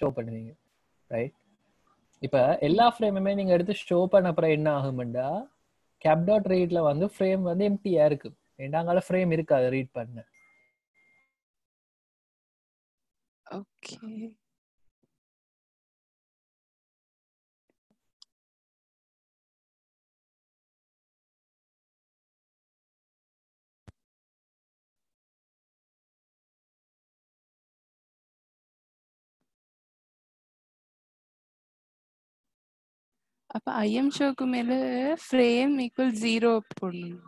Show பண்ணுவீங்க right இப்ப எல்லா ஃப்ரேமுமே நீங்க எடுத்து ஷோ பண்ண அப்புறம் என்ன ஆகும்டா? கேப் டாட் ரீட்ல வந்து ஃப்ரேம் வந்து எம்டியா இருக்கு. ஏண்டாங்கால ஃப்ரேம் இருக்காது ரீட் பண்ண. ஓகே அப்ப ஐஎம் ஷோக்கு மேல ஃப்ரேம் ஈக்குவல் ஜீரோ போடணும்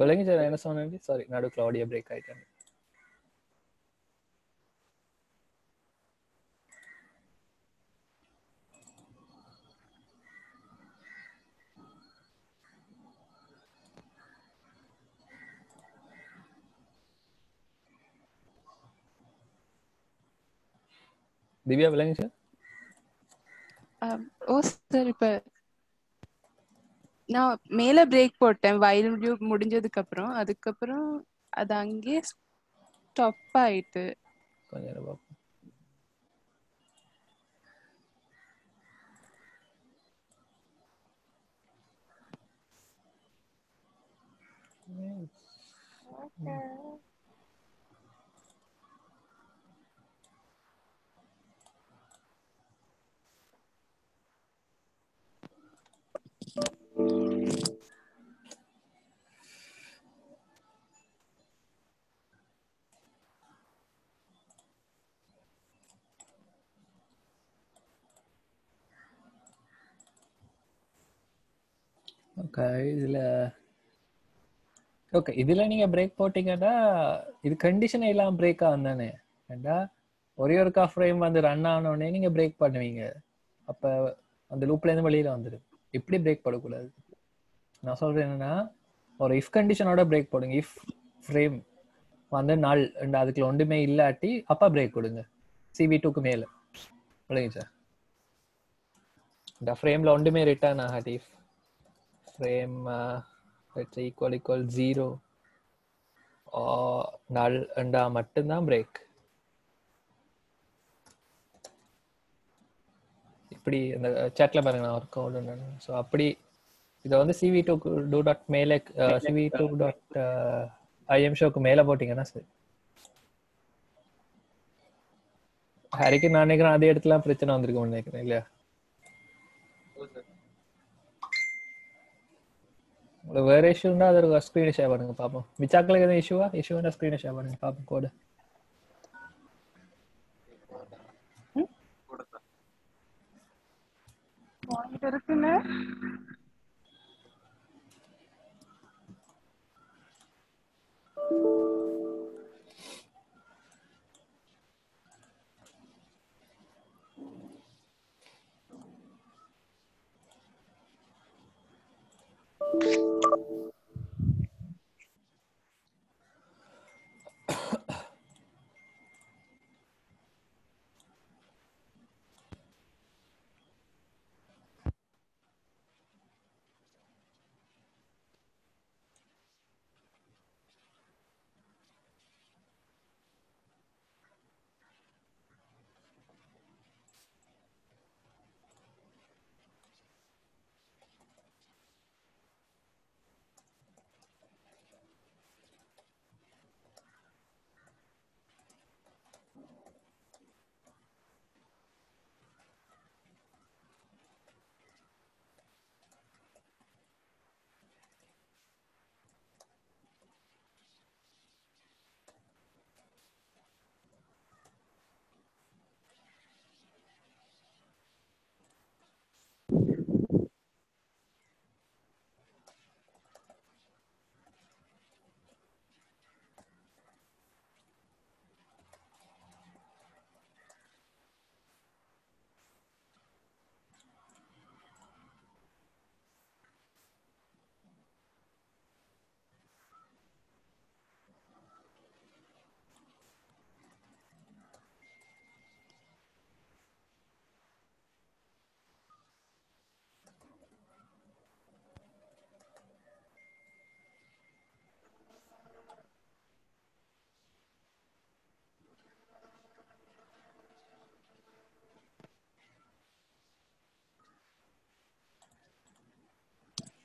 விளங்கி சார் என்ன சொன்னேன் சாரி நடுக்குள்ள ஆடியோ பிரேக் ஆயிட்டாங்க திவ்யா விளங்கி சார் அஹ், ஓ சார் இப்ப நான் மேல பிரேக் போட்டேன். வயல் முடிஞ்சதுக்கு அப்புறம் அதுக்கப்புறம் அது அங்கேயே ஸ்டாப் ஆயிட்டு. கொஞ்ச நேரம் பார்ப்போம். ஓகே இதுல ஓகே இதுல நீங்க பிரேக் போட்டீங்கன்னா இது கண்டிஷன் எல்லாம் பிரேக் ஆகும் தானே? ஏண்டா ஒரே ஒருக்கா ஃப்ரேம் வந்து ரன் ஆனோடனே நீங்க பிரேக் பண்ணுவீங்க. அப்ப அந்த லூப்ல இருந்து வெளியில வந்துடும் இப்படி பிரேக் போடக்கூடாது. நான் சொல்றேன் என்னன்னா ஒரு இஃப் கண்டிஷனோட பிரேக் போடுங்க. இஃப் ஃப்ரேம் வந்து நாள் அதுக்குள்ள ஒன்றுமே இல்லாட்டி அப்பா பிரேக் கொடுங்க. சிவி டூக்கு மேல. விளங்க சார் இந்த ஃப்ரேம்ல ஒன்றுமே ரிட்டர்ன் ஆகாட்டி frame uh, let's say equal equal zero or null அண்டா மட்டும்தான் பிரேக் இப்படி இந்த சேட்ல பாருங்க நான் ஒர்க் அவுட் ஸோ அப்படி இதை வந்து சிவி டூ டூ டாட் மேலே சிவி டூ டாட் ஐஎம் ஷோக்கு மேலே போட்டிங்கன்னா சரி. ஹரிக்கு நான் நினைக்கிறேன் அதே இடத்துல பிரச்சனை வந்திருக்கும்னு நினைக்கிறேன் இல்லையா? வேற இஷ்யூ இருந்தா அது ஒரு ஸ்கிரீன் ஷேர் பண்ணுங்க பாப்போம் விசாக்கில் எதுவும் இஷ்யூவா இஷ்யூ இருந்தா ஸ்கிரீன் ஷேர் பண்ணுங்க பாப்போம் கோட இருக்குன்னு Thank you.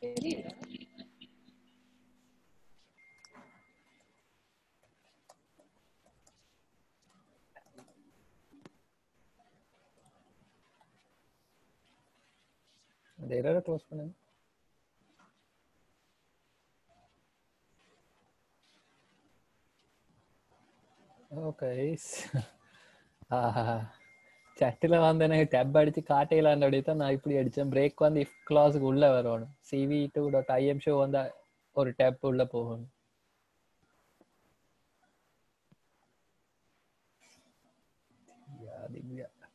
தெரியல அந்த எரரை க்ளோஸ் பண்ணுங்க ஓகே சட்டில் வந்து எனக்கு டப் அடிச்சு காட்டையிலான்னு அப்படி தான் நான் இப்படி அடித்தேன் பிரேக் வந்து இஃப் கிளாஸுக்கு உள்ளே வரணும் CV two dot IM show வந்து ஒரு டேப் உள்ளே போகணும்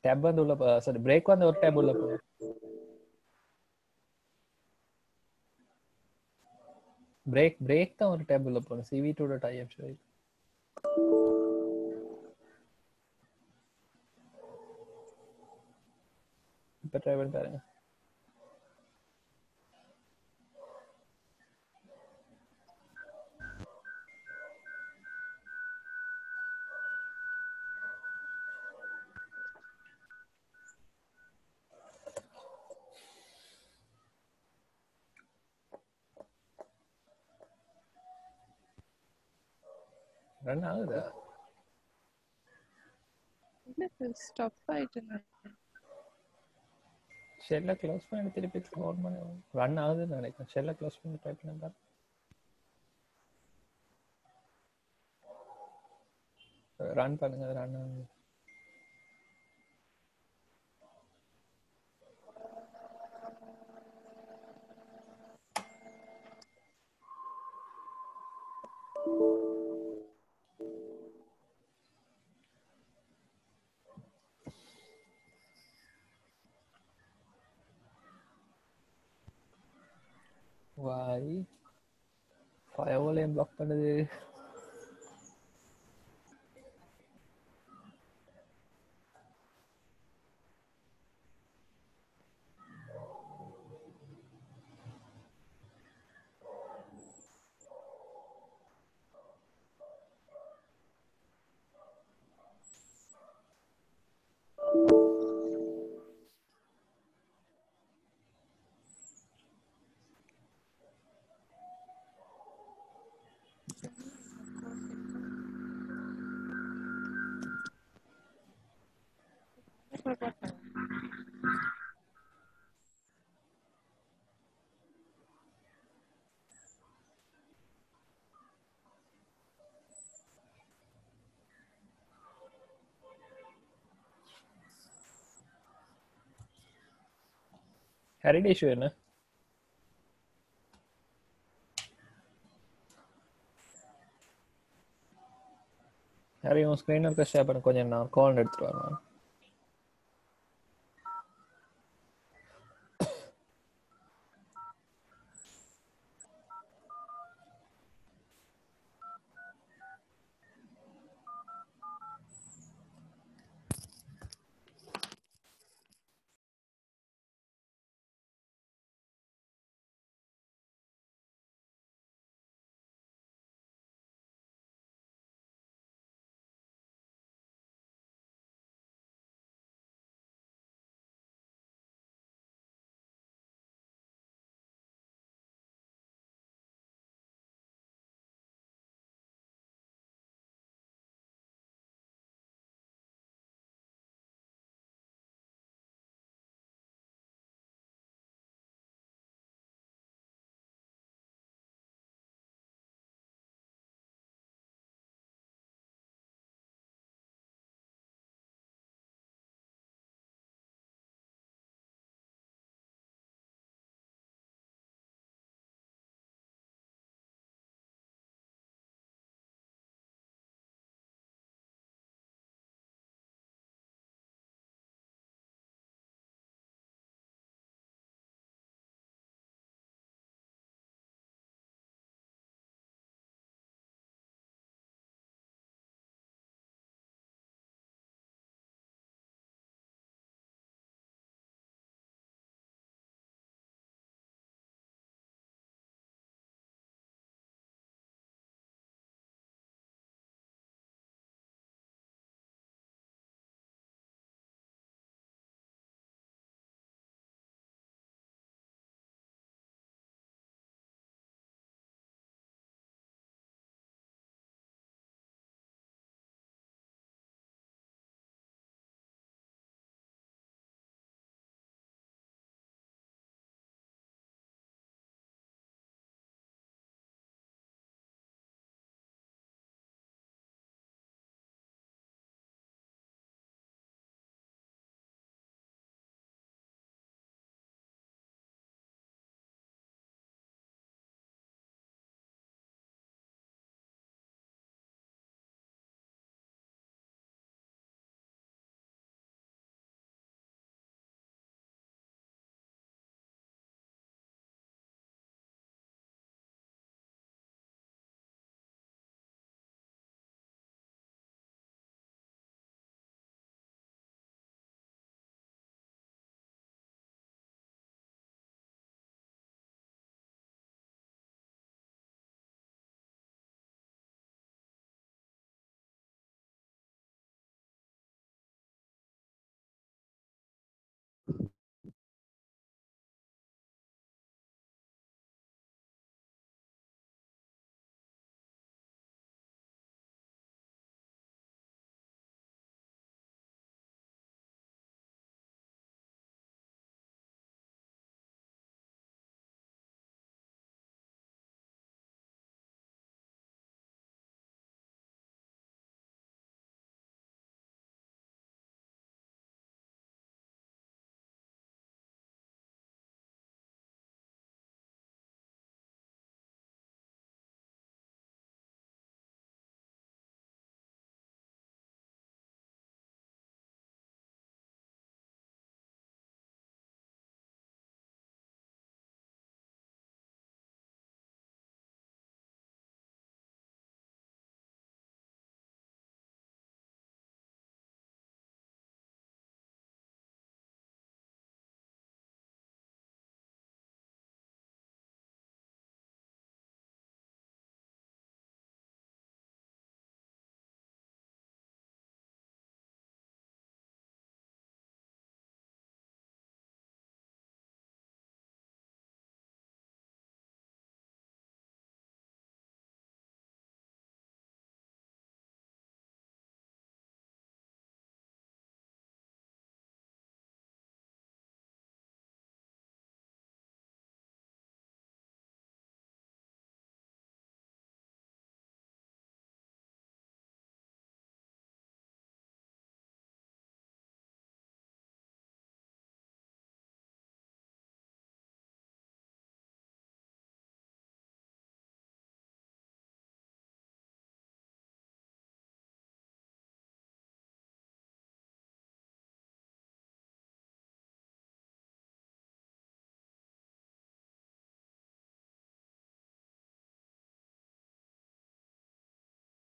டேப் வந்து உள்ள சாரி பிரேக் வந்து ஒரு டேப் உள்ள போகும் பிரேக் பிரேக் தான் ஒரு டேப் உள்ள போகணும் CV two dot IM show Better even better. I know that. This is tough fight. ஷெல்ல க்ளோஸ் பண்ணி திருப்பி ஃபோன் பண்ணி ரன் ஆகுதுன்னு நினைக்கிறேன். ஷெல்லை க்ளோஸ் பண்ணி டைப் பண்ணி ரன் பண்ணுங்க ரன் ஆகுது. Why? Firewall ஏன் பிளாக் பண்ணுது ஹெரிடே இஷ்யூ என்ன ஹரி உன் ஸ்க்ரீன் இருக்க ஷேர் பண்ண கொஞ்சம் நான் கால் எடுத்துட்டு வரேன்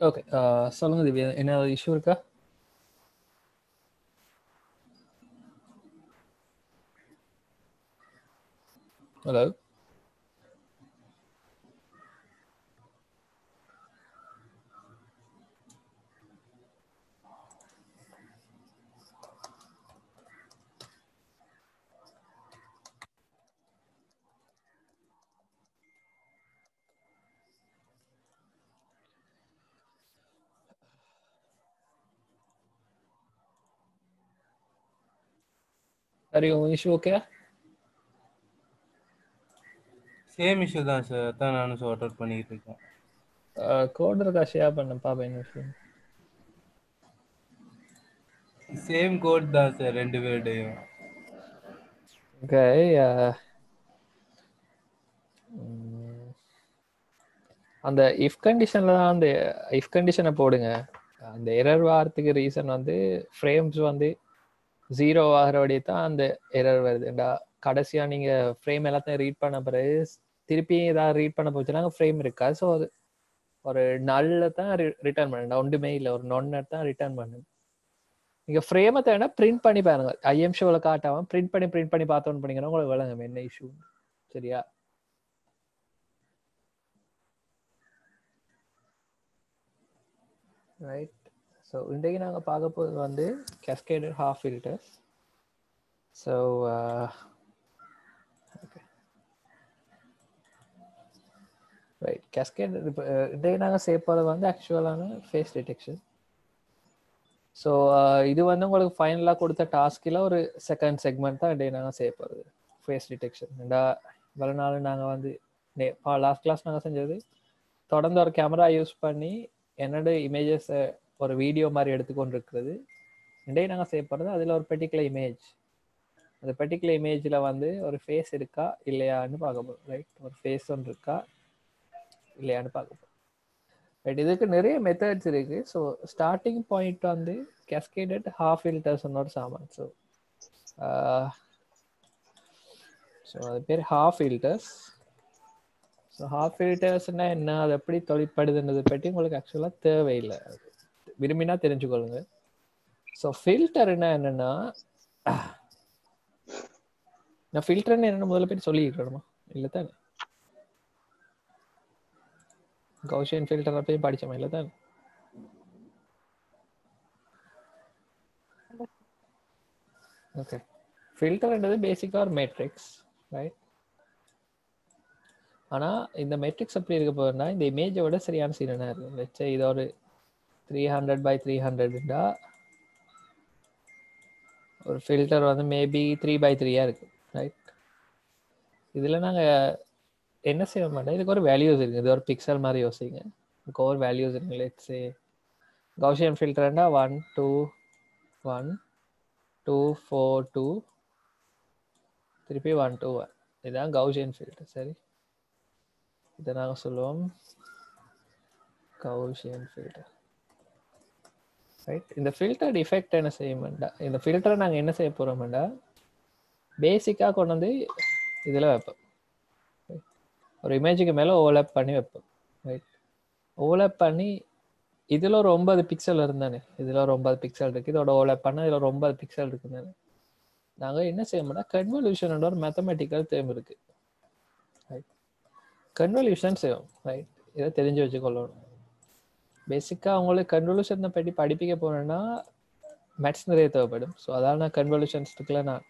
ஓகே சொல்லுங்க திவ்யா என்ன இஷ்யூ இருக்கா? ஹலோ சரி உங்க இஷ்யூ ஓகே சேம் இஷ்யூ தான் சார் அதான் நானும் சார்ட் அவுட் பண்ணிட்டு இருக்கேன். கோட் இருக்கா? ஷேர் பண்ண பாப்பா என்ன விஷயம் சேம் கோட் தான் சார் ரெண்டு பேருடையும். ஓகே அந்த இஃப் கண்டிஷன்ல தான் அந்த இஃப் கண்டிஷனை போடுங்க. அந்த எரர் வாரத்துக்கு ரீசன் வந்து ஃப்ரேம்ஸ் வந்து ஜீரோ ஆகிறபடி தான் அந்த எரர் வருதுண்டா கடைசியா நீங்க ஃப்ரேம் எல்லாத்தையும் ரீட் பண்ண பிறகு திருப்பி ஏதாவது ரீட் பண்ண போச்சுன்னா ஃப்ரேம் இருக்காது ஸோ அது ஒரு நல்ல தான் ரிட்டர்ன் பண்ணுடா ஒன்றுமே இல்லை ஒரு நொன்னை தான் ரிட்டர்ன் பண்ணு. நீங்க ஃப்ரேமை தேவைன்னா பிரிண்ட் பண்ணி பாருங்க. ஐஎம் ஷோல காட்டாம பிரிண்ட் பண்ணி பிரிண்ட் பண்ணி பார்த்தோன்னு பண்ணீங்கன்னா உங்களுக்கு விளங்கும். என்ன இஷ்யூ சரியா? ரைட் ஸோ இன்றைக்கு நாங்கள் பார்க்க போகிறது வந்து cascaded half filters so right cascade இப்போ இன்றைக்கு நாங்கள் சேர்ப்பது வந்து ஆக்சுவலான ஃபேஸ் டிடெக்ஷன் ஸோ இது வந்து உங்களுக்கு ஃபைனலாக கொடுத்த டாஸ்கில் ஒரு செகண்ட் செக்மெண்ட் தான் இன்றைக்கு நாங்கள் சேர்ப்பது ஃபேஸ் டிடெக்ஷன் ரெண்டா இவ்வளோ நாள் நாங்கள் வந்து லாஸ்ட் கிளாஸ் நாங்கள் செஞ்சது தொடர்ந்து ஒரு கேமரா யூஸ் பண்ணி என்னோட இமேஜஸை ஒரு வீடியோ மாதிரி எடுத்துக்கொண்டிருக்கிறது. ரெண்டையும் நாங்கள் செய்யப்படுறது அதில் ஒரு பர்டிகுலர் இமேஜ் அந்த பர்டிகுலர் இமேஜில் வந்து ஒரு ஃபேஸ் இருக்கா இல்லையான்னு பார்க்க போகிறோம் ரைட் ஒரு ஃபேஸ் ஒன்று இருக்கா இல்லையான்னு பார்க்க போகிறோம் ரைட் இதுக்கு நிறைய மெத்தட்ஸ் இருக்குது ஸோ ஸ்டார்டிங் பாயிண்ட் வந்து கேஸ்கேடட் ஹாஃப் ஃபில்டர்ஸ் ஒரு சாமான். ஸோ ஸோ அது பேர் ஹாஃப் ஃபில்டர்ஸ் ஸோ ஹாஃப் ஃபில்டர்ஸ்னால் என்ன? அது எப்படி தொழிற்படுதுன்றது பற்றி உங்களுக்கு ஆக்சுவலாக தேவையில்லை. அது விரும்பினா தெரிஞ்சுக்கொள்ளுங்க. ஸோ ஃபில்டர்னா என்னன்னா நான் ஃபில்டர்னு என்ன முதல்ல பேர் சொல்லிக்கிறேனுமா இல்லை தானே? கௌஷியன் ஃபில்டர் அப்பயும் படிச்சோமா? இல்லை தானே? ஓகே ஃபில்டர்ன்றது பேசிக்காக ஒரு மேட்ரிக்ஸ் ரைட் ஆனால் இந்த மெட்ரிக்ஸ் எப்படி இருக்க போகுதுன்னா இந்த இமேஜை விட சரியான சீரனாக இருக்கும் வச்சு இது த்ரீ ஹண்ட்ரட் பை த்ரீ ஹண்ட்ரட்டா ஒரு ஃபில்டர் வந்து மேபி த்ரீ பை த்ரீயாக இருக்குது ரைட் இதில் நாங்கள் என்ன செய்ய மாட்டேன் இதுக்கு ஒரு வேல்யூஸ் இருக்குது இது ஒரு பிக்சல் மாதிரி யோசிங்க. இதுக்கு ஒரு வேல்யூஸ் இருக்கு. Let's say Gaussian ஃபில்டர்னா one two one two four two திருப்பி ஒன் டூ ஒன் இதுதான் கௌஷியன் ஃபில்டர் சரி? இதை நாங்கள் சொல்லுவோம். கௌஷியன் ஃபில்டர் ரைட் இந்த ஃபில்டர் டிஃபெக்ட் என்ன செய்யுமெண்டா இந்த ஃபில்டரை நாங்கள் என்ன செய்ய போகிறோம்டா பேசிக்காக கொண்டு வந்து இதில் வைப்போம். ஒரு இமேஜுக்கு மேலே ஓவலப் பண்ணி வைப்போம். ரைட் ஓவலப் பண்ணி இதில் ஒரு ஒன்பது பிக்சல் இருந்தானே? இதில் ஒரு ஒன்பது பிக்சல் இருக்குது இதோட ஓவலப் பண்ண இதில் ஒரு ஒன்பது பிக்சல் இருக்குதானே நாங்கள் என்ன செய்யணும்னா கன்வல்யூஷன் ஒரு மேத்தமெட்டிக்கல் தேர்ம் இருக்குது ரைட் கன்வல்யூஷன் செய்வோம். ரைட் இதை தெரிஞ்சு வச்சுக்கொள்ளணும். பேசிக்காக உங்களுக்கு கன்வல்யூஷனை பற்றி படிப்பிக்க போனேன்னா மேட்ஸ் நிறைய தேவைப்படும். ஸோ அதால் நான் கன்வல்யூஷன்ஸ்க்குள்ள நான்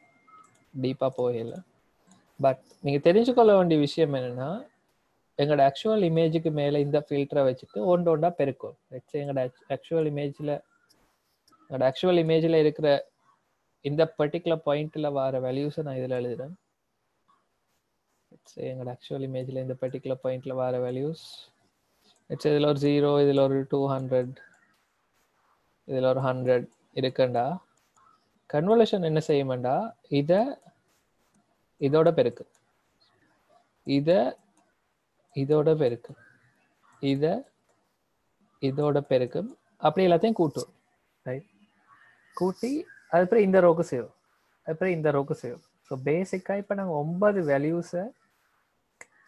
டீப்பாக போகல. பட் நீங்கள் தெரிஞ்சுக்கொள்ள வேண்டிய விஷயம் என்னென்னா எங்களோட ஆக்சுவல் இமேஜுக்கு மேலே இந்த ஃபில்டரை வச்சுட்டு ஒன்று ஒன்றா பெருக்கும் லெட்ஸ் எங்களோட ஆக்சுவல் இமேஜில் எங்களோட ஆக்சுவல் இமேஜில் இருக்கிற இந்த பர்டிகுலர் பாயிண்ட்டில் வர வேல்யூஸை நான் இதில் எழுதுறேன். எங்களோட ஆக்சுவல் இமேஜில் இந்த பர்டிகுலர் பாயிண்ட்டில் வர வேல்யூஸ் இட்ஸ் இதில் ஒரு ஜீரோ இதில் ஒரு டூ ஹண்ட்ரட் இதில் ஒரு ஹண்ட்ரட் இருக்குண்டா கன்வல்யூஷன் என்ன செய்யுமெண்டா இதை இதோட பெருக்கு இதை இதோட பெருக்கும் இதை இதோட பெருக்கும் அப்படி எல்லாத்தையும் கூட்டும் ரைட் கூட்டி அதுக்கப்புறம் இந்த ரோக்கு செய்யும் அதுக்கப்புறம் இந்த ரோக்கு செய்யும் ஸோ பேசிக்காக இப்போ நாங்கள் ஒன்பது வேல்யூஸை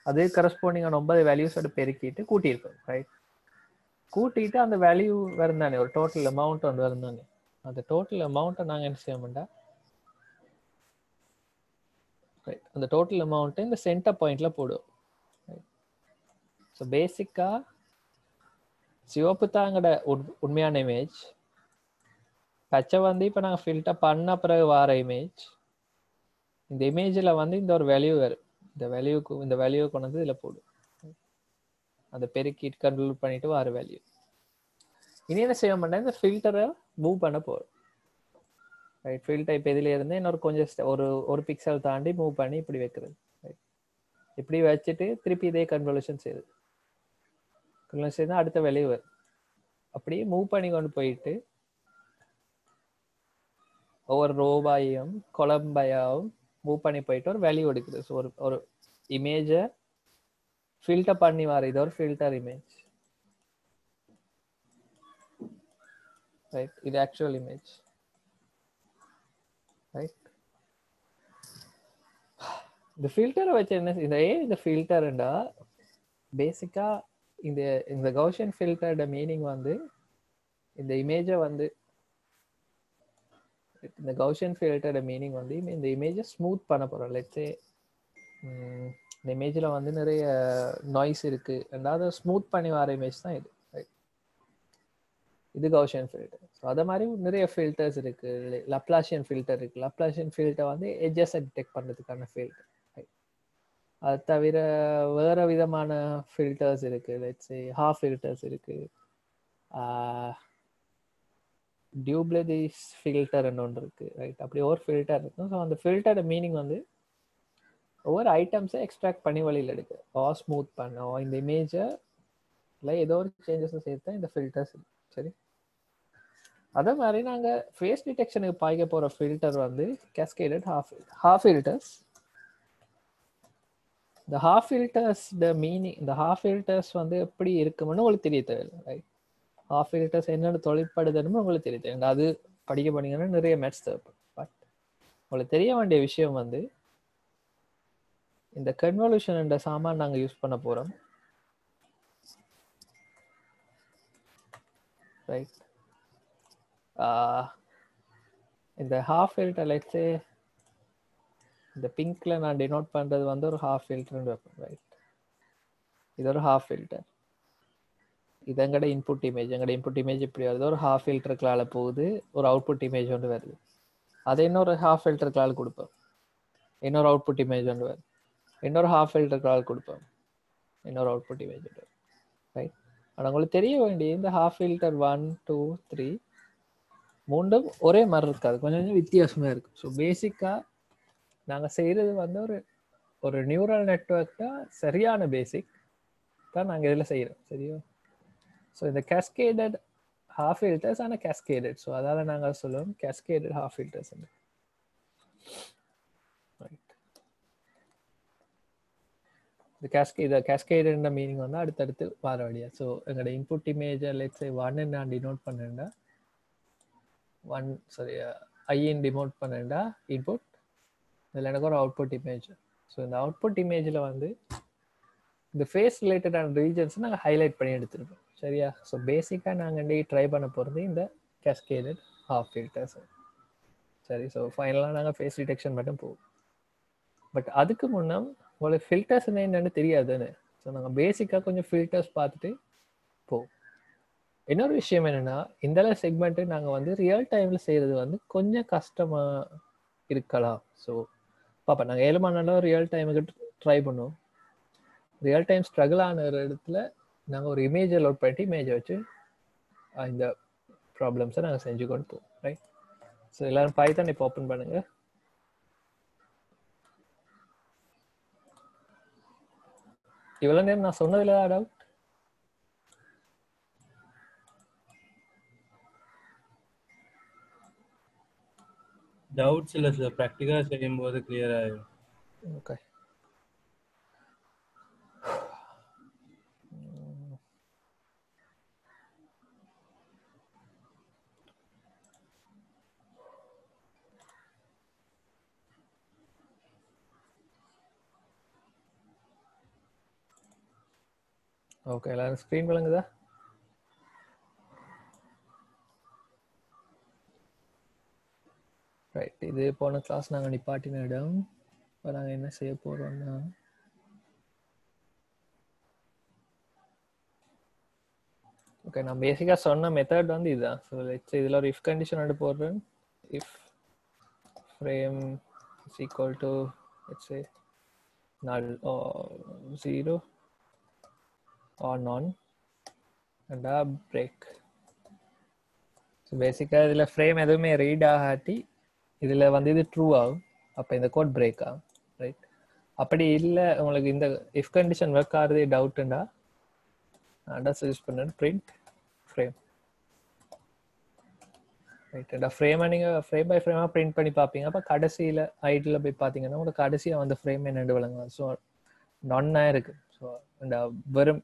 அது கரஸ்பாண்டிங்கான ஒன்பது வேல்யூஸோட பெருக்கிட்டு கூட்டியிருக்கோம் ரைட் கூட்டிட்டு அந்த வேல்யூ வருந்தானே ஒரு டோட்டல் அமௌண்ட் ஒன்று வருந்தானே. அந்த டோட்டல் அமௌண்ட்டை நாங்கள் என்ன செய்ய மாட்டோம்? ரைட் அந்த டோட்டல் அமௌண்ட்டை இந்த சென்டர் பாயிண்ட்ல போடுவோம் ஸோ பேசிக்காக சிவப்பு தாங்கட உண்மையான இமேஜ் பச்சை வந்து இப்போ நாங்கள் ஃபில்டர் பண்ண பிறகு வார இமேஜ் இந்த இமேஜில் வந்து இந்த ஒரு வேல்யூ வரும். இந்த வேல்யூக்கு இந்த வேல்யூ கொண்டு வந்து இதில் போடும் அந்த பெருக்கிட்டு கண்ட்ரோல் பண்ணிட்டு வர வேல்யூ இனி என்ன செய்ய மாட்டேன்? இந்த ஃபில்டரை மூவ் பண்ண போகிறோம் ரைட் ஃபில்டர் இப்போ இதில் இருந்து இன்னொரு கொஞ்சம் ஒரு ஒரு பிக்சல் தாண்டி மூவ் பண்ணி இப்படி வைக்கிறது. ரைட் இப்படி வச்சுட்டு திருப்பி இதே கன்வல்யூஷன் செய்யுது கன்வல்யூஷன் செய்தால் அடுத்த வேலையை வரும். அப்படியே மூவ் பண்ணி கொண்டு போயிட்டு ஒவ்வொரு ரோபாயும் கொலம்பையாவும் மூவ் பண்ணி போயிட்டு ஒரு வேல்யூ எடுக்குது. ஸோ ஒரு ஒரு இமேஜை ஃபில்டர் பண்ணி வர இது ஒரு ஃபில்டர் இமேஜ் ரைட் இது ஆக்சுவல் இமேஜ் ரைட் இந்த ஃபில்டரை வச்சு என்ன இந்த ஏன் இந்த ஃபில்டருண்டா பேசிக்காக இந்த இந்த கௌஷன் ஃபில்டரோட மீனிங் வந்து இந்த இமேஜை வந்து இந்த கௌஷன் ஃபில்டரோட மீனிங் வந்து இந்த இமேஜை ஸ்மூத் பண்ண போகிறோம் லெட்ஸே இந்த இமேஜில் வந்து நிறைய நாய்ஸ் இருக்கு. ரெண்டாவது ஸ்மூத் பண்ணி வர இமேஜ் தான் இது இது கௌஷன் ஃபில்டர் ஸோ அதை மாதிரி நிறைய ஃபில்டர்ஸ் இருக்கு. லப்லாஷியன் ஃபில்டர் இருக்கு. லப்லாஷியன் ஃபில்டர் வந்து எஜ்ஜஸை டிடெக்ட் பண்ணுறதுக்கான ஃபில்டர் அது தவிர வேறு விதமான ஃபில்டர்ஸ் இருக்கு. லெட்ஸ் ஹாஃப் ஃபில்டர்ஸ் இருக்கு. டியூப்லதிஸ் ஃபில்டர் ஒன்று இருக்குது ரைட் அப்படி ஒரு ஃபில்டர் இருக்கும் ஸோ அந்த ஃபில்டரோட மீனிங் வந்து ஒவ்வொரு ஐட்டம்ஸை எக்ஸ்ட்ராக்ட் பண்ணி வழியில் எடுக்கு. ஆ ஸ்மூத் பண்ண. இந்த இமேஜை இல்லை ஏதோ ஒரு சேஞ்சஸை சேர்த்தா இந்த ஃபில்டர்ஸ் சரி? அதே மாதிரி நாங்கள் ஃபேஸ் டிடெக்ஷனுக்கு பாய்க்க போகிற ஃபில்டர் வந்து கேஸ்கேடட் ஹாஃப் ஹாஃப் ஃபில்டர்ஸ் இந்த ஹாஃப் ஃபில்டர்ஸ் த மீனிங் இந்த ஹாஃப் ஃபில்டர்ஸ் வந்து எப்படி இருக்கும்னு உங்களுக்கு தெரிய தேவையில்லை ரைட் ஹாஃப் ஃபில்டர்ஸ் என்னென்ன தொழிற்படுதுன்னு உங்களுக்கு தெரிய அது படிக்க போனீங்கன்னா நிறைய மேட்ச் தேவைப்படும். பட் உங்களுக்கு தெரிய வேண்டிய விஷயம் வந்து இந்த கன்வல்யூஷன் என்ற சாமான் நாங்கள் யூஸ் பண்ண போகிறோம் ரைட் இந்த ஹாஃப் ஃபில்டர் லெட்ஸே இந்த பிங்க்ல நான் டினோட் பண்றது வந்து ஒரு ஹாஃப் ஃபில்டர்னு வைப்பேன் ரைட் இது ஒரு ஹாஃப் ஃபில்டர் இது எங்கட இன்புட் இமேஜ் எங்கட இன்புட் இமேஜ் இப்படி வருது. ஒரு ஹாஃப் ஃபில்டருக்குள்ளால போகுது. ஒரு அவுட்புட் இமேஜ் ஒன்று வருது. அதை இன்னொரு ஹாஃப் ஃபில்டருக்குள்ளால கொடுப்போம். இன்னொரு அவுட்புட் இமேஜ் ஒன்று வருது. இன்னொரு ஹாஃப் ஃபில்டருக்குள்ளால கொடுப்போம். இன்னொரு அவுட்புட் இமேஜ் ஒன்று ரைட் ஆனால் உங்களுக்கு தெரிய வேண்டிய இந்த half filter one two three மூண்டும் ஒரே மாதிரி இருக்காது. கொஞ்சம் கொஞ்சம் வித்தியாசமாக இருக்கும் ஸோ பேசிக்காக நாங்கள் செய்கிறது வந்து ஒரு ஒரு நியூரல் நெட்ஒர்க் தான். சரியான பேசிக் தான் நாங்கள் இதில் செய்கிறோம் சரியா? ஸோ இந்த கேஸ்கேடட் ஹாஃப் ஃபில்டர்ஸ் ஆனால் கேஸ்கேடட் ஸோ அதால் நாங்கள் சொல்லுவோம் கேஸ்கேடட் ஹாஃப் ஃபில்டர்ஸ் ரைட் இந்த கேஸ்கே இதை கேஸ்கேடுன்ற மீனிங் வந்து அடுத்தடுத்து வர வழியா. ஸோ எங்களோட இன்புட் இமேஜை லெட்ஸ் ஒன்னு நான் டினோட் பண்ணேன்டா ஒன் சாரி ஐஎன் டிமோட் பண்ணேன்டா இன்புட் இதில் எனக்கு ஒரு அவுட்புட் இமேஜ் ஸோ இந்த அவுட்புட் இமேஜில் வந்து இந்த ஃபேஸ் ரிலேட்டடான ரீஜன்ஸ் நாங்கள் ஹைலைட் பண்ணி எடுத்துருப்போம் சரியா? ஸோ பேசிக்காக நாங்கள் ட்ரை பண்ண போகிறது இந்த கேஸ்கேடட் ஹாஃப் ஃபில்டர்ஸ் சரி ஸோ ஃபைனலாக நாங்கள் ஃபேஸ் டிடெக்ஷன் மட்டும் போவோம். பட் அதுக்கு முன்னம் உங்களுக்கு ஃபில்டர்ஸ் என்னென்னு தெரியாதுன்னு. ஸோ நாங்கள் பேசிக்காக கொஞ்சம் ஃபில்டர்ஸ் பார்த்துட்டு போவோம். இன்னொரு விஷயம் என்னென்னா இந்த செக்மெண்ட்டு நாங்கள் வந்து ரியல் டைமில் செய்கிறது வந்து கொஞ்சம் கஷ்டமாக இருக்கலாம். ஸோ பாப்பா நாங்கள் ஏழு மணி நேரம் ரியல் டைமுக்கு ட்ரை பண்ணுவோம். ரியல் டைம் ஸ்ட்ரகிள் ஆன இடத்துல நாங்கள் ஒரு இமேஜை லோட் பண்ணிட்டு இமேஜை வச்சு இந்த ப்ராப்ளம்ஸை நாங்கள் செஞ்சு கொண்டு போவோம் ரைட் ஸோ எல்லாரும் பைத்தான் இப்போ ஓப்பன் பண்ணுங்க. இவ்வளோ நேரம் நான் சொன்னதில் டவுட் டவுட்ஸ் இல்லை சார் ப்ராக்டிக்கலாக செய்யும்போது கிளியர் ஆயிடும் ஓகே ஓகே எல்லாரும் ஸ்க்ரீன் விளங்குதா? ரைட் இது போன கிளாஸ் நாங்கள் நிப்பாட்டின இடம் இப்போ நாங்கள் என்ன செய்ய போகிறோம்னா ஓகே நான் பேசிக்காக சொன்ன மெத்தட் வந்து இதுதான் ஸோ லெட்ஸ் இதில் ஒரு இஃப் கண்டிஷன் எடுத்து போடுறேன். If frame is equal to let's null zero or none and a break. So பேசிக்காக இதில் ஃப்ரேம் எதுவுமே ரீட் ஆகாட்டி இதில் வந்து இது ட்ரூ ஆகும். அப்போ இந்த கோட் பிரேக் ஆகும் ரைட் அப்படி இல்லை உங்களுக்கு இந்த இஃப் கண்டிஷன் ஒர்க் ஆகுறதே டவுட்டுண்டா நான் யூஸ் பண்ணேன் பிரிண்ட் ஃப்ரேம் ரைட்டா ஃப்ரேமை நீங்கள் ஃப்ரேம் பை ஃப்ரேமாக பிரிண்ட் பண்ணி பார்ப்பீங்க. அப்போ கடைசியில் ஐடியில் போய் பார்த்தீங்கன்னா உங்களுக்கு கடைசியாக வந்து ஃப்ரேம் என்னென்று விளங்கலாம். ஸோ நன்னாக இருக்கு. ஸோ இந்த வெறும்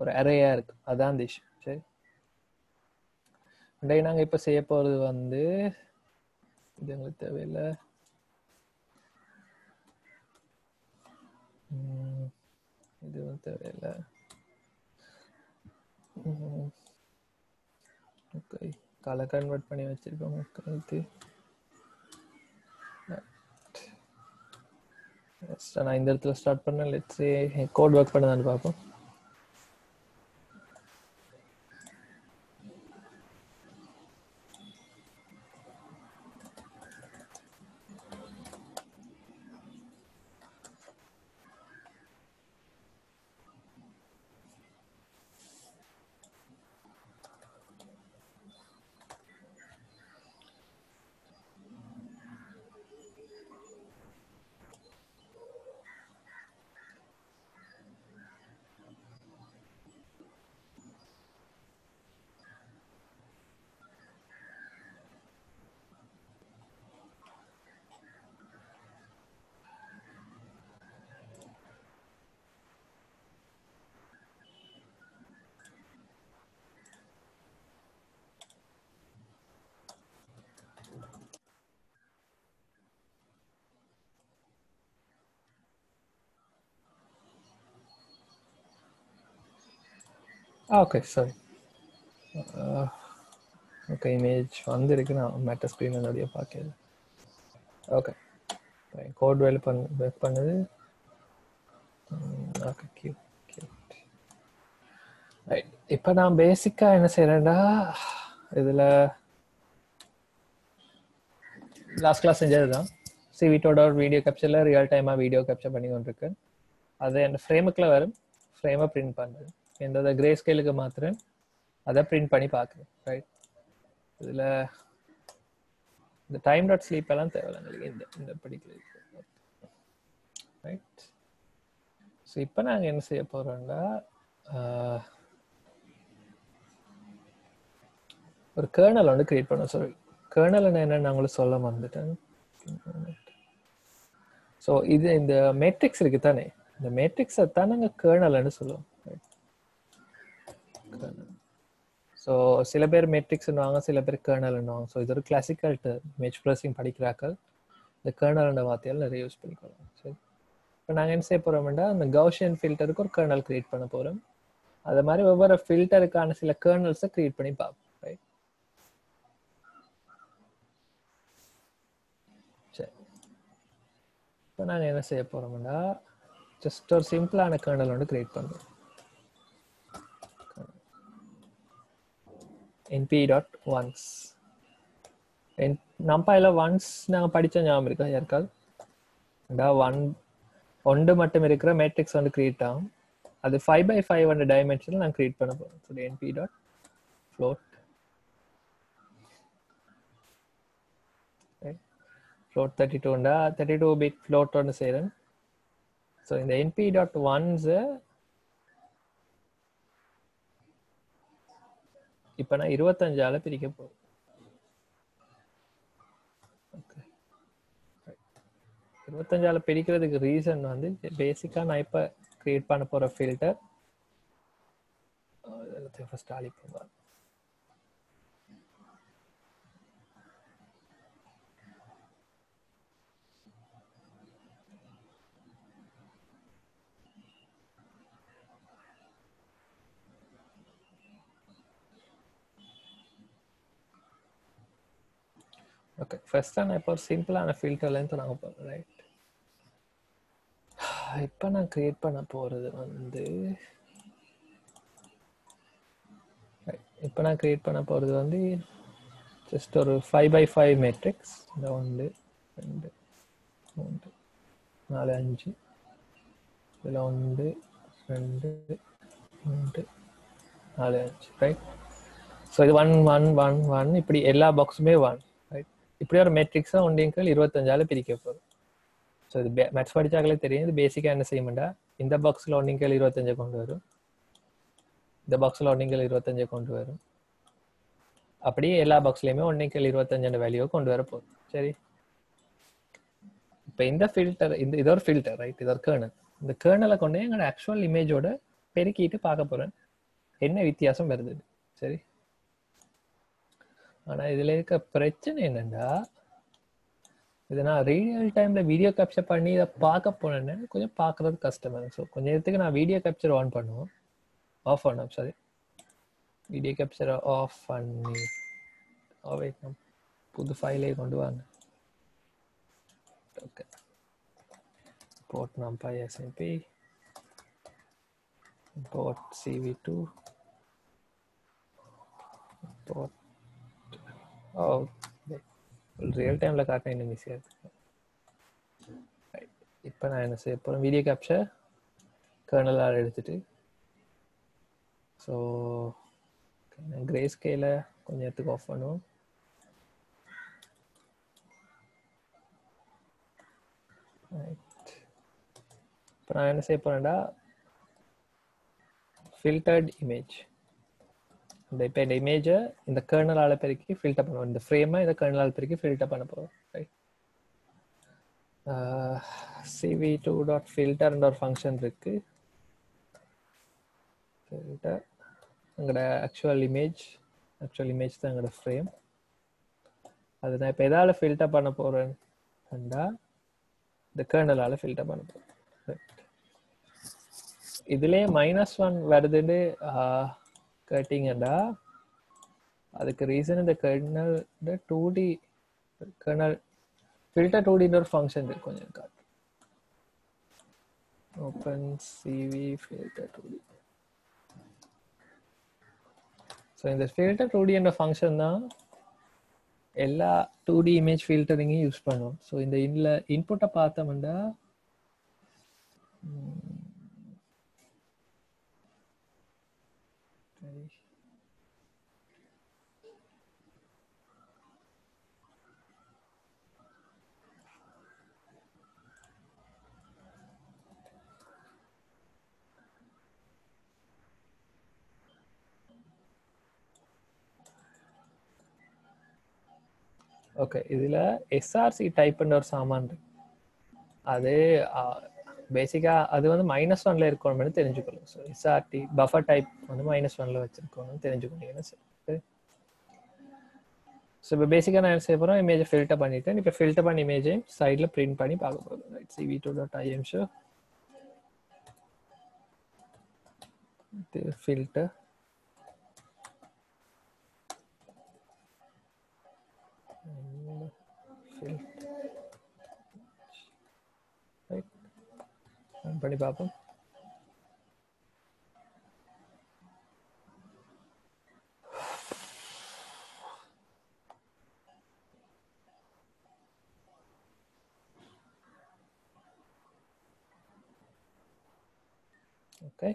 ஒரு அறையாக இருக்கு. அதான் அந்த இஷ்யூ சரி. இன்றைக்கு நாங்கள் இப்போ செய்ய போகிறது வந்து இது எங்களுக்கு தேவையில்லை. இது வந்து தேவையில்லை. ஓகே கலர் கன்வெர்ட் பண்ணி வச்சிருக்கோம். கழுத்து நான் இந்த இடத்துல ஸ்டார்ட் பண்ணேன். லெட்ஸ் கோட் ஒர்க் பண்ணதான்னு பார்ப்போம். ஓகே சாரி ஓகே இமேஜ் வந்திருக்கு நான் மெட்ட ஸ்க்ரீன் என்னுடைய பார்க்கல ஓகே கோட் வேலை பண்ண வெப் பண்ணுது. ஓகே கியூ கியூட் ரைட் இப்போ நான் பேசிக்காக என்ன செய்கிறேன்டா இதில் லாஸ்ட் கிளாஸ் செஞ்சது தான் சிவிட்டோட வீடியோ கேப்சரில் ரியல் டைமாக வீடியோ கேப்சர் பண்ணி கொண்டிருக்கேன். அது என் ஃப்ரேமுக்குள்ள வரும். ஃப்ரேமை பிரிண்ட் இந்த அதை கிரே ஸ்கேலுக்கு மாத்துறேன் அதை பிரிண்ட் பண்ணி பார்க்குறேன் ரைட் இதில் இந்த டைம் டாட் ஸ்லீப் எல்லாம் தேவையில்ல எங்களுக்கு இந்த இந்த படிக்கிறது ரைட் ஸோ இப்போ நாங்கள் என்ன செய்ய போகிறோம்னா ஒரு கேர்னல் வந்து கிரியேட் பண்ண சொல்லி கேர்னல் என்ன நான் உங்களுக்கு சொல்ல வந்துட்டேன் ஸோ இது இந்த மேட்ரிக்ஸ் இருக்கு தானே இந்த மேட்ரிக்ஸை தான் நாங்கள் கேர்னல்னு சொல்லுவோம். ஸோ சில பேர் மெட்ரிக்ஸ்ன்னுவாங்க சில பேர் கேர்னல்னுவாங்க ஸோ இது ஒரு கிளாசிக்கல் இமேஜ் ப்ரோசிங் படிக்கிறாக்கள். இந்த கேர்னல்ன்ற வார்த்தையால் நிறைய யூஸ் பண்ணிக்கலாம் சரி. இப்போ நாங்கள் என்ன செய்ய போகிறோம்னா அந்த கவுஷியன் ஃபில்டருக்கு ஒரு கேர்னல் கிரியேட் பண்ண போகிறோம் அது மாதிரி ஒவ்வொரு ஃபில்டருக்கான சில கேர்னல்ஸை கிரியேட் பண்ணி பார்ப்போம். சரி. இப்போ நாங்கள் என்ன செய்ய போகிறோம்னா ஜஸ்ட் ஒரு சிம்பிளான கேர்னல் ஒன்று கிரியேட் பண்ணுறோம் np டாட் ஒன்ஸ் நம்பாயில் ஒன்ஸ் நாங்கள் படித்த ஞாபகம் இருக்கா யாருக்காவது? ஒன் ஒன்று மட்டும் இருக்கிற மேட்ரிக்ஸ் வந்து கிரியேட் ஆகும். அது ஃபைவ் பை ஃபைவ் அந்த டைமென்ஷனில் நான் கிரியேட் பண்ண போகிறோம் so NP dot float float thirty டூண்டா thirty two bit float ஒன்று செய்கிறேன் ஸோ இந்த என்பி டாட் ஒன்ஸை இப்போ நான் இருபத்தஞ்சால பிரிக்க போகிறேன் இருபத்தஞ்சால பிரிக்கிறதுக்கு ரீசன் வந்து பேசிக்காக நான் இப்போ கிரியேட் பண்ண போகிற ஃபில்டர் எல்லாத்தையும் ஃபஸ்ட் அழிப்போம். ஓகே ஃபர்ஸ்ட் நான் இப்போ ஒரு சிம்பிளான ஃபில்டர்லேருந்து நாங்கள் போகிறோம் ரைட் இப்போ நான் கிரியேட் பண்ண போகிறது வந்து இப்போ நான் கிரியேட் பண்ண போகிறது வந்து ஜஸ்ட் ஒரு ஃபைவ் பை ஃபைவ் மேட்ரிக்ஸ் இந்த ஒன்று ரெண்டு மூன்று நாலு அஞ்சு. இதில் ஒன்று ரெண்டு மூன்று நாலு அஞ்சு ரைட் ஸோ இது ஒன் ஒன் ஒன் ஒன் இப்படி எல்லா பாக்ஸுமே ஒன் இப்படி ஒரு மேட்ரிக்ஸாக ஒன்றையும் இருபத்தஞ்சால பிரிக்க போகுது ஸோ இது மேட்ஸ் படித்தாங்களே தெரியும். இது பேசிக்காக என்ன செய்யமெண்டா இந்த பாக்ஸில் ஒன்றையும் இருபத்தஞ்சை கொண்டு வரும். இந்த பாக்ஸில் ஒன்றையும் இருபத்தஞ்சை கொண்டு வரும். அப்படியே எல்லா பாக்ஸ்லையுமே ஒன்றையும் இருபத்தஞ்சு வேல்யூவை கொண்டு வர போகுது சரி? இப்போ இந்த ஃபில்டர் இந்த இது ஒரு ஃபில்டர் ரைட் இது ஒரு கேர்னல் இந்த கேர்னலை கொண்டு எங்களோட ஆக்சுவல் இமேஜோட பெருக்கிட்டு பார்க்க போகிறேன் என்ன வித்தியாசம் வருது? சரி? ஆனால் இதில் இருக்க பிரச்சனை என்னென்னா இதை நான் ரீரியல் டைமில் வீடியோ கேப்சர் பண்ணி இதை பார்க்க போனேன்னு கொஞ்சம் பார்க்குறது கஷ்டமாக இருக்கும் ஸோ கொஞ்ச நேரத்துக்கு நான் வீடியோ கேப்சர் ஆன் பண்ணுவோம் ஆஃப் பண்ணோம் சாரி வீடியோ கேப்சரை ஆஃப் பண்ணி oh, வெயிட் புது ஃபைலே கொண்டு வாங்க. Okay port number SMB port CV two port oh real டைமில் காட்ட இன்னும் ஈஸியாக இருக்கு இப்போ நான் என்ன செய்ய போகிறேன் வீடியோ கேப்சர் கர்னலாக எடுத்துட்டு. ஸோ கிரே ஸ்கேல கொஞ்சம் நேரத்துக்கு ஆஃப் பண்ணுவோம். இப்போ நான் என்ன செய்ய போகிறேன்டா ஃபில்டர்ட் இமேஜ் இந்த இப்போ இந்த இமேஜை இந்த கர்னலால் பெருக்கி ஃபில்டர் பண்ணுவோம் இந்த ஃப்ரேமை இந்த கர்னலால் பெருக்கி ஃபில்டர் பண்ண போகிறோம் ரைட் சிவி டூ டாட் ஃபில்டர்ன்ற ஒரு ஃபங்க்ஷன் இருக்கு. ஃபில்டர் எங்களோட ஆக்சுவல் இமேஜ் ஆக்சுவல் இமேஜ் தான் எங்களோட ஃப்ரேம் அது நான் இப்போ எதால் ஃபில்டர் பண்ண போகிறேன்டா இந்த கர்னலால் ஃபில்டர் பண்ண போகிறேன் இதுலேயே மைனஸ் ஒன் வருதுன்னு கேட்டிங்கடா. அதுக்கு ரீசன் இந்த kernel two D kernel filter two டின்ற ஒரு ஃபங்க்ஷன் இருக்கு கொஞ்சம் காட்டு. Open CV filter two D so இந்த ஃபில்டர் டூ டி என்ற ஃபங்க்ஷன் தான் எல்லா டூ டி இமேஜ் ஃபில்டரிங்கையும் யூஸ் பண்ணுவோம் ஸோ இந்த இன்ல இன்புட்டை பார்த்தோம்னா ஓகே இதில் எஸ்ஆர்சி டைப்ன்ற ஒரு சாமான் இருக்கு. அது பேசிக்காக அது வந்து மைனஸ் ஒன்ல இருக்கணும்னு தெரிஞ்சுக்கணும். ஸோ எஸ்ஆர்டி பஃபர் டைப் வந்து மைனஸ் ஒன்ல வச்சிருக்கணும்னு தெரிஞ்சுக்கணும் சரி. ஸோ இப்போ பேசிக்காக நான் என்ன செய்ய போகிறோம் இமேஜை ஃபில்டர் பண்ணிவிட்டேன் இப்போ ஃபில்டர் பண்ண இமேஜை சைடில் பிரிண்ட் பண்ணி பார்க்க போகிறோம் right CV two dot IM show filter பண்ணி பார்ப்போம் ஓகே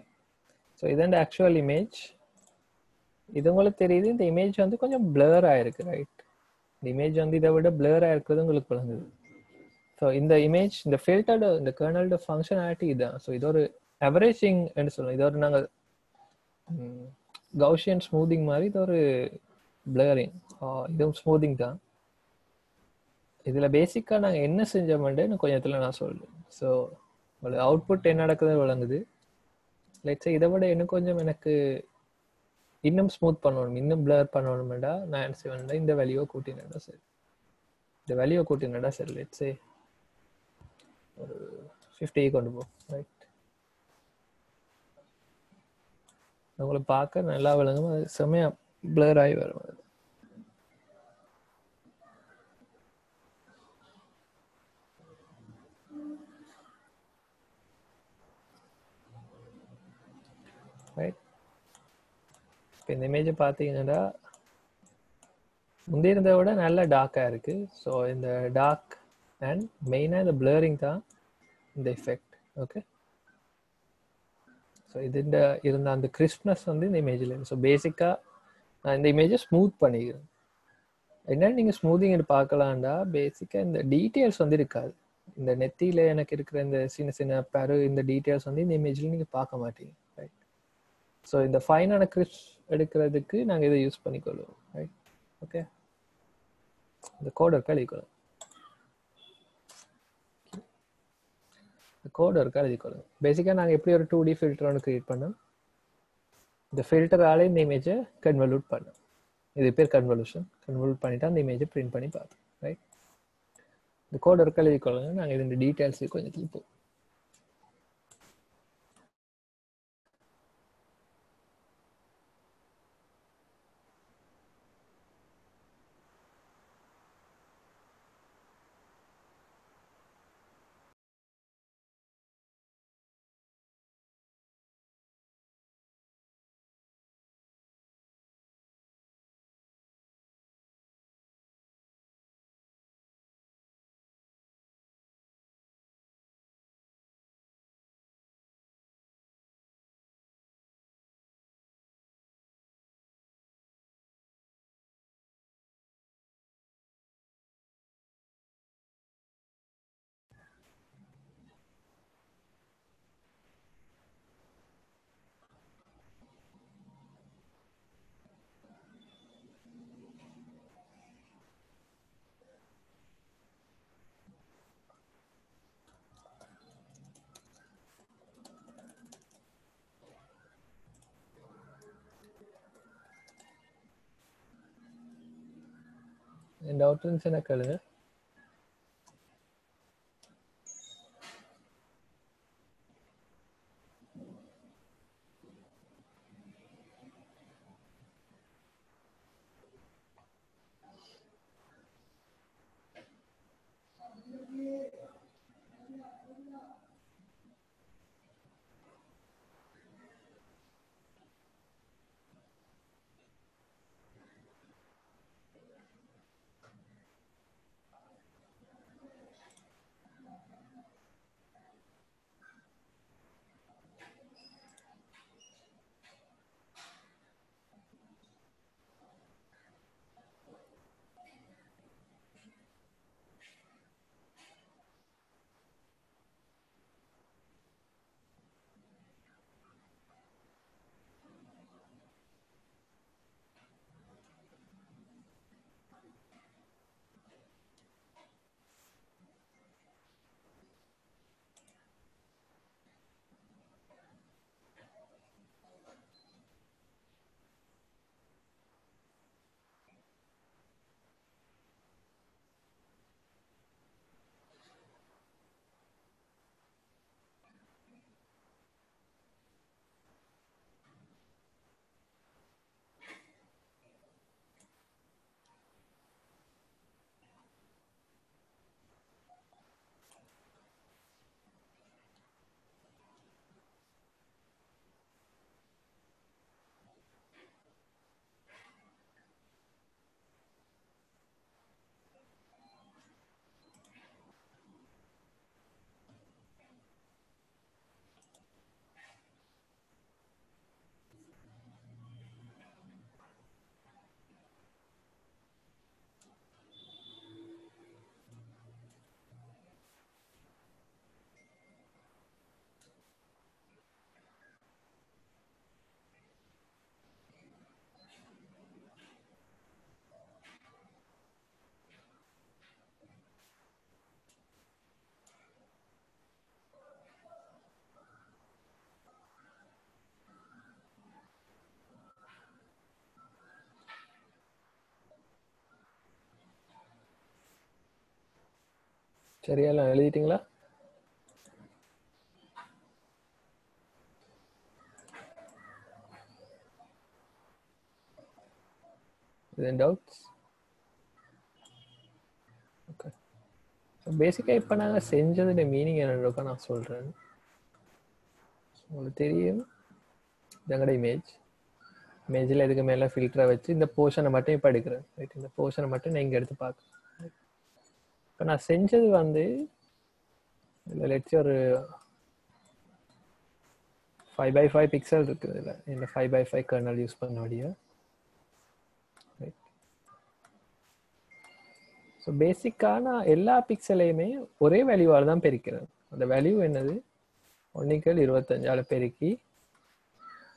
ஸோ இதான் ஆக்சுவல் இமேஜ் இது உங்களுக்கு தெரியுது இந்த இமேஜ் வந்து கொஞ்சம் பிளர் ஆயிருக்கு ரைட் இந்த இமேஜ் வந்து இதை விட பிளர் ஆயிருக்கிறது உங்களுக்கு விளங்குது. ஸோ இந்த இமேஜ் இந்த ஃபில்டர்டு இந்த கர்னல்டு ஃபங்க்ஷனாலிட்டி இதுதான் ஸோ இது ஒரு அவரேஜிங் என்று சொல்லணும் இது ஒரு நாங்கள் கவுஷியன் ஸ்மூதிங் மாதிரி இது ஒரு பிளரிங் இதுவும் ஸ்மூதிங் தான். இதில் பேசிக்காக நாங்கள் என்ன செஞ்சோம்னு கொஞ்சத்தில் நான் சொல்கிறேன் ஸோ உங்களுக்கு அவுட்புட் என்ன நடக்குதுன்னு விளங்குது. லைட்ஸ் இதை விட இன்னும் கொஞ்சம் எனக்கு இன்னும் ஸ்மூத் பண்ணணும் இன்னும் பிளர் பண்ணணும்டா நான் என்ன செய்வேன்டா இந்த வேல்யூவை கூட்டினடா சரி. இந்த வேல்யூவை கூட்டினடா சரி லெட்ஸே ஒரு ஃபிஃப்டி கொண்டு போ ரைட் உங்களை பார்க்க நல்லா விளங்கும் அது செம்மையா பிளர் ஆகி வரும் அது. ரைட் இப்போ இந்த இமேஜ் பார்த்தீங்கன்னா முந்தைய இருந்ததை விட நல்ல டார்க்காக இருக்கு. ஸோ இந்த டார்க் அண்ட் மெயினாக இந்த பிளரிங் தான் இந்த எஃபெக்ட் ஓகே ஸோ இதுண்ட இருந்த அந்த கிறிஸ்ப்னஸ் வந்து இந்த இமேஜில் இருக்குது ஸோ பேசிக்காக நான் இந்த இமேஜை ஸ்மூத் பண்ணிக்கிறேன். என்னன்னு நீங்கள் ஸ்மூத்திங் பார்க்கலாம்டா? பேசிக்காக இந்த டீட்டெயில்ஸ் வந்து இருக்காது. இந்த நெத்தியில் எனக்கு இருக்கிற இந்த சின்ன சின்ன பரு இந்த டீட்டெயில்ஸ் வந்து இந்த இமேஜில் நீங்கள் பார்க்க மாட்டீங்க. ரைட் ஸோ இந்த ஃபைனான கிறிஸ்ப் எடுக்கிறதுக்கு நாங்கள் இதை யூஸ் பண்ணிக்கொள்வோம். ரைட் ஓகே இந்த கோட் இருக்கா எழுதிக்கொள்ளும் இந்த கோட் இருக்கா எழுதிக்கொள்ளும் பேசிக்காக நாங்கள் எப்படி ஒரு டூ டி ஃபில்டர் ஒன்று கிரியேட் பண்ணோம்? இந்த ஃபில்டராலே இந்த இமேஜை கன்வல்யூட் பண்ணோம். இது பேர் கன்வல்யூஷன் கன்வல்யூட் பண்ணிவிட்டு அந்த இமேஜை பிரிண்ட் பண்ணி பார்த்தோம் ரைட் இந்த கோட் இருக்கா எழுதிக்கொள்ளுங்க நாங்கள் இதோட டீட்டெயில்ஸு கொஞ்சம் திருப்போம் டவுட் இருந்துச்சுன்னா கேளுங்க. சரியா எல்லாம் எழுதிட்டீங்களா? Then டவுட்ஸ் ஓகே ஸோ பேசிக்காக இப்போ நாங்கள் செஞ்சதோட மீனிங் என்னன்றக்கா நான் சொல்கிறேன் உங்களுக்கு தெரியும். இதங்கட இமேஜ் இமேஜில் இதுக்கு மேலே ஃபில்டரை வச்சு இந்த போர்ஷனை மட்டும் இப்போ எடுக்கிறேன். ரைட் இந்த போர்ஷனை மட்டும் நான் இங்கே எடுத்து பார்க்குறேன். இப்போ நான் செஞ்சது வந்து இதில் லெட்ஸ் ஒரு ஃபைவ் பை ஃபைவ் பிக்சல் இருக்குது இதில். இந்த five by five kernel use பண்ண முடியும் ஸோ பேசிக்கான எல்லா பிக்சலையுமே ஒரே வேல்யூவால் தான் பெருக்கிறேன் அந்த வேல்யூ என்னது? ஒன்றுக்கள் இருபத்தஞ்சால பெருக்கி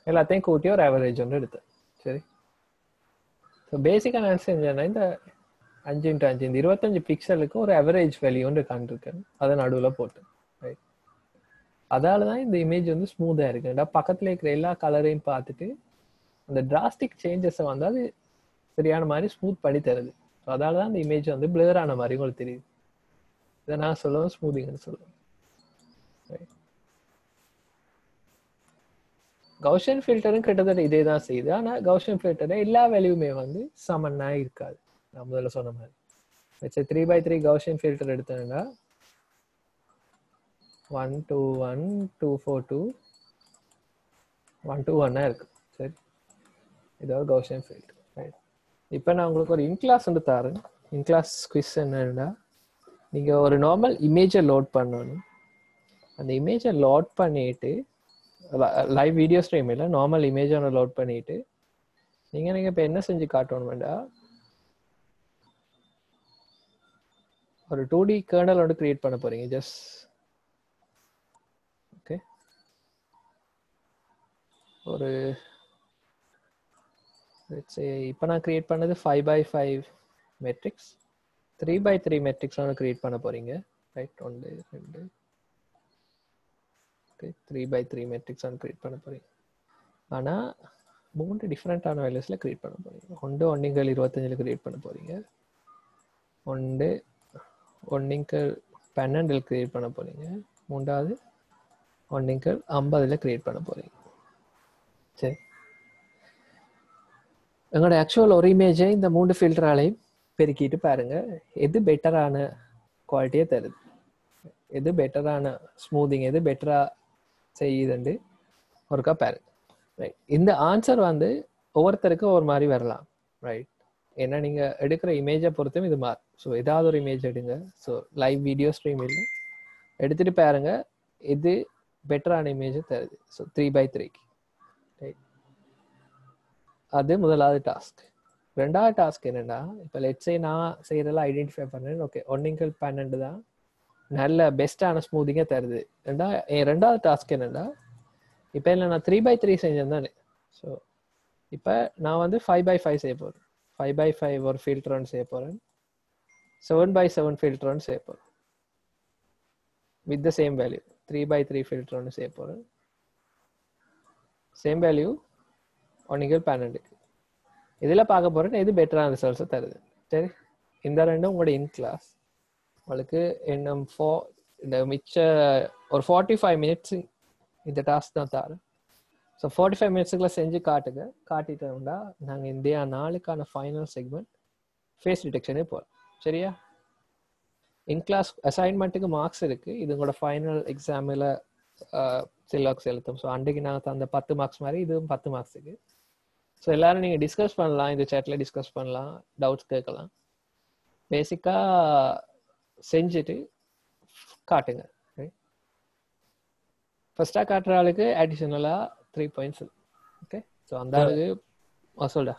எல்லாத்தையும் கூட்டி ஒரு ஆவரேஜ் ஒன்று எடுத்தேன். சரி. ஸோ பேசிக்காக நான் செஞ்சேன்னா இந்த அஞ்சு இன்ட்டு அஞ்சு. இந்த இருபத்தஞ்சு பிக்சலுக்கு ஒரு அவரேஜ் வேல்யூன்னு காண்டிருக்கேன் அதை நடுவில் போட்டேன் ரைட் அதால தான் இந்த இமேஜ் வந்து ஸ்மூத்தாக இருக்குடா பக்கத்தில் இருக்கிற எல்லா கலரையும் பார்த்துட்டு அந்த டிராஸ்டிக் சேஞ்சஸை வந்து அது சரியான மாதிரி ஸ்மூத் பண்ணி தருது. ஸோ அதால தான் அந்த இமேஜ் வந்து பிளர் ஆன மாதிரி உங்களுக்கு தெரியுது. இதை நான் சொல்லுவேன் ஸ்மூதிங்னு சொல்லுவேன். கௌஷன் ஃபில்டரும் கிட்டத்தட்ட இதே தான் செய்யுது. ஆனால் கௌஷன் ஃபில்டரை எல்லா வேல்யூமே வந்து சமன்னா இருக்காது. நான் முதல்ல சொன்ன மாதிரி. வச்சு three by three Gaussian filter எடுத்தேன்னா one two one two four two one two ஒன்னாக இருக்கு. சரி. இதோ ஒரு கௌஷன் ஃபில்டர் ரைட் இப்போ நான் உங்களுக்கு ஒரு இன்கிளாஸ் வந்து தரேன். இன்கிளாஸ் குவிஸ் என்னன்னா நீங்கள் ஒரு நார்மல் இமேஜை லோட் பண்ணணும். அந்த இமேஜை லோட் பண்ணிட்டு லைவ் வீடியோ ஸ்ட்ரீம் இல்லை நார்மல் இமேஜ் ஒன்று லோட் பண்ணிட்டு நீங்கள் நீங்கள் இப்போ என்ன செஞ்சு காட்டணும்டா? ஒரு டூ டி கேர்னல் வந்து கிரியேட் பண்ண போறீங்க ஜஸ்ட் ஓகே ஒரு இப்போ நான் கிரியேட் பண்ணது five by five matrix three by three matrix ஒன்று கிரியேட் பண்ண போறீங்க. ரைட் ஒன்று ரெண்டு. Okay three by three matrix ஒன்று கிரியேட் பண்ண போறீங்க. ஆனால் மூன்று டிஃப்ரெண்ட்டான வேல்யூஸில் கிரியேட் பண்ண போறீங்க. ஒன்று ஒன்னிங்கள் இருபத்தஞ்சில் கிரியேட் பண்ண போறீங்க. ஒன்று ஒன் ஒன்னிங்கள் பன்னெண்டில் கிரியேட் பண்ண போகிறீங்க மூன்றாவது ஒன் ஒன்னிங்கள் ஐம்பதில் கிரியேட் பண்ண போகிறீங்க சரி. எங்களோட ஆக்சுவல் ஒரு இமேஜை இந்த மூன்று ஃபில்டராலையும் பெருக்கிட்டு பாருங்க. எது பெட்டரான குவாலிட்டியை தருது? எது பெட்டரான ஸ்மூதிங் எது பெட்டரா செய்யுதுண்டு ஒருக்கா பாருங்க. ரைட் இந்த ஆன்சர் வந்து ஒவ்வொருத்தருக்கும் ஒரு மாதிரி வரலாம். ரைட் ஏன்னா நீங்க எடுக்கிற இமேஜை பொறுத்தும் இது மாறும் ஸோ ஏதாவது ஒரு இமேஜ் எடுங்க. ஸோ லைவ் வீடியோ ஸ்ட்ரீம் இல்லை. எடுத்துட்டு பாருங்க. இது பெட்டரான இமேஜை தருது. ஸோ த்ரீ பை த்ரீக்கு ரைட் அது முதலாவது டாஸ்க் ரெண்டாவது டாஸ்க் என்னென்னா இப்போ லெட்ஸே நான் செய்கிறதெல்லாம் ஐடென்டிஃபை பண்ணேன் ஓகே ஒன்னிங்கல் பன்னெண்டு தான். நல்ல பெஸ்ட்டான ஸ்மூதிங்காக தருது. ரெண்டா என் ரெண்டாவது டாஸ்க் என்னென்னா இப்போ இல்லை நான் த்ரீ பை த்ரீ செஞ்சேன் தானே. ஸோ இப்போ நான் வந்து ஃபைவ் பை ஃபைவ் செய்ய போகிறேன் ஃபைவ் பை ஃபைவ் ஒரு ஃபில்டர் ஒன்று செய்ய போகிறேன் செவன் பை செவன் ஃபில்டர் ஒன்று செய்ய போகிறேன் with the same value three by three filter ஒன்று செய்ய போகிறேன் சேம் வேல்யூ ஒன்றுகள் பன்னெண்டுக்கு இதில் பார்க்க போகிறேன் எது பெட்டரான ரிசல்ட்ஸை தருது. சரி இந்த ரெண்டும் உங்களோட இன் கிளாஸ் உங்களுக்கு இன்னும் ஃபோ இந்த மிச்ச ஒரு ஃபார்ட்டி ஃபைவ் மினிட்ஸ் இந்த டாஸ்க் தான் தரேன். ஸோ ஃபார்ட்டி ஃபைவ் மினிட்ஸுக்குள்ள செஞ்சு காட்டுங்க. காட்டிட்டோம்னா நாங்கள் இந்தியா நாளுக்கான ஃபைனல் செக்மெண்ட் ஃபேஸ் டிடெக்ஷனே போகிறோம் சரியா? இன் கிளாஸ் அசைன்மெண்ட்டுக்கு மார்க்ஸ் இருக்கு. இது உங்களோட ஃபைனல் எக்ஸாமில் சிலாக்ஸ் எழுத்தும் ஸோ அன்றைக்கு நாங்கள் தந்த பத்து மார்க்ஸ் மாதிரி இதுவும் பத்து மார்க்ஸுக்கு ஸோ எல்லாரும் நீங்கள் டிஸ்கஸ் பண்ணலாம். இந்த சேட்டில் டிஸ்கஸ் பண்ணலாம். டவுட்ஸ் கேட்கலாம். பேசிக்காக செஞ்சுட்டு காட்டுங்க. ஃபர்ஸ்டா காட்டுற ஆளுக்கு அடிஷ்னலாக த்ரீ பாயிண்ட்ஸ் ஓகே ஸோ அந்த ஆளுக்கு சொல்டா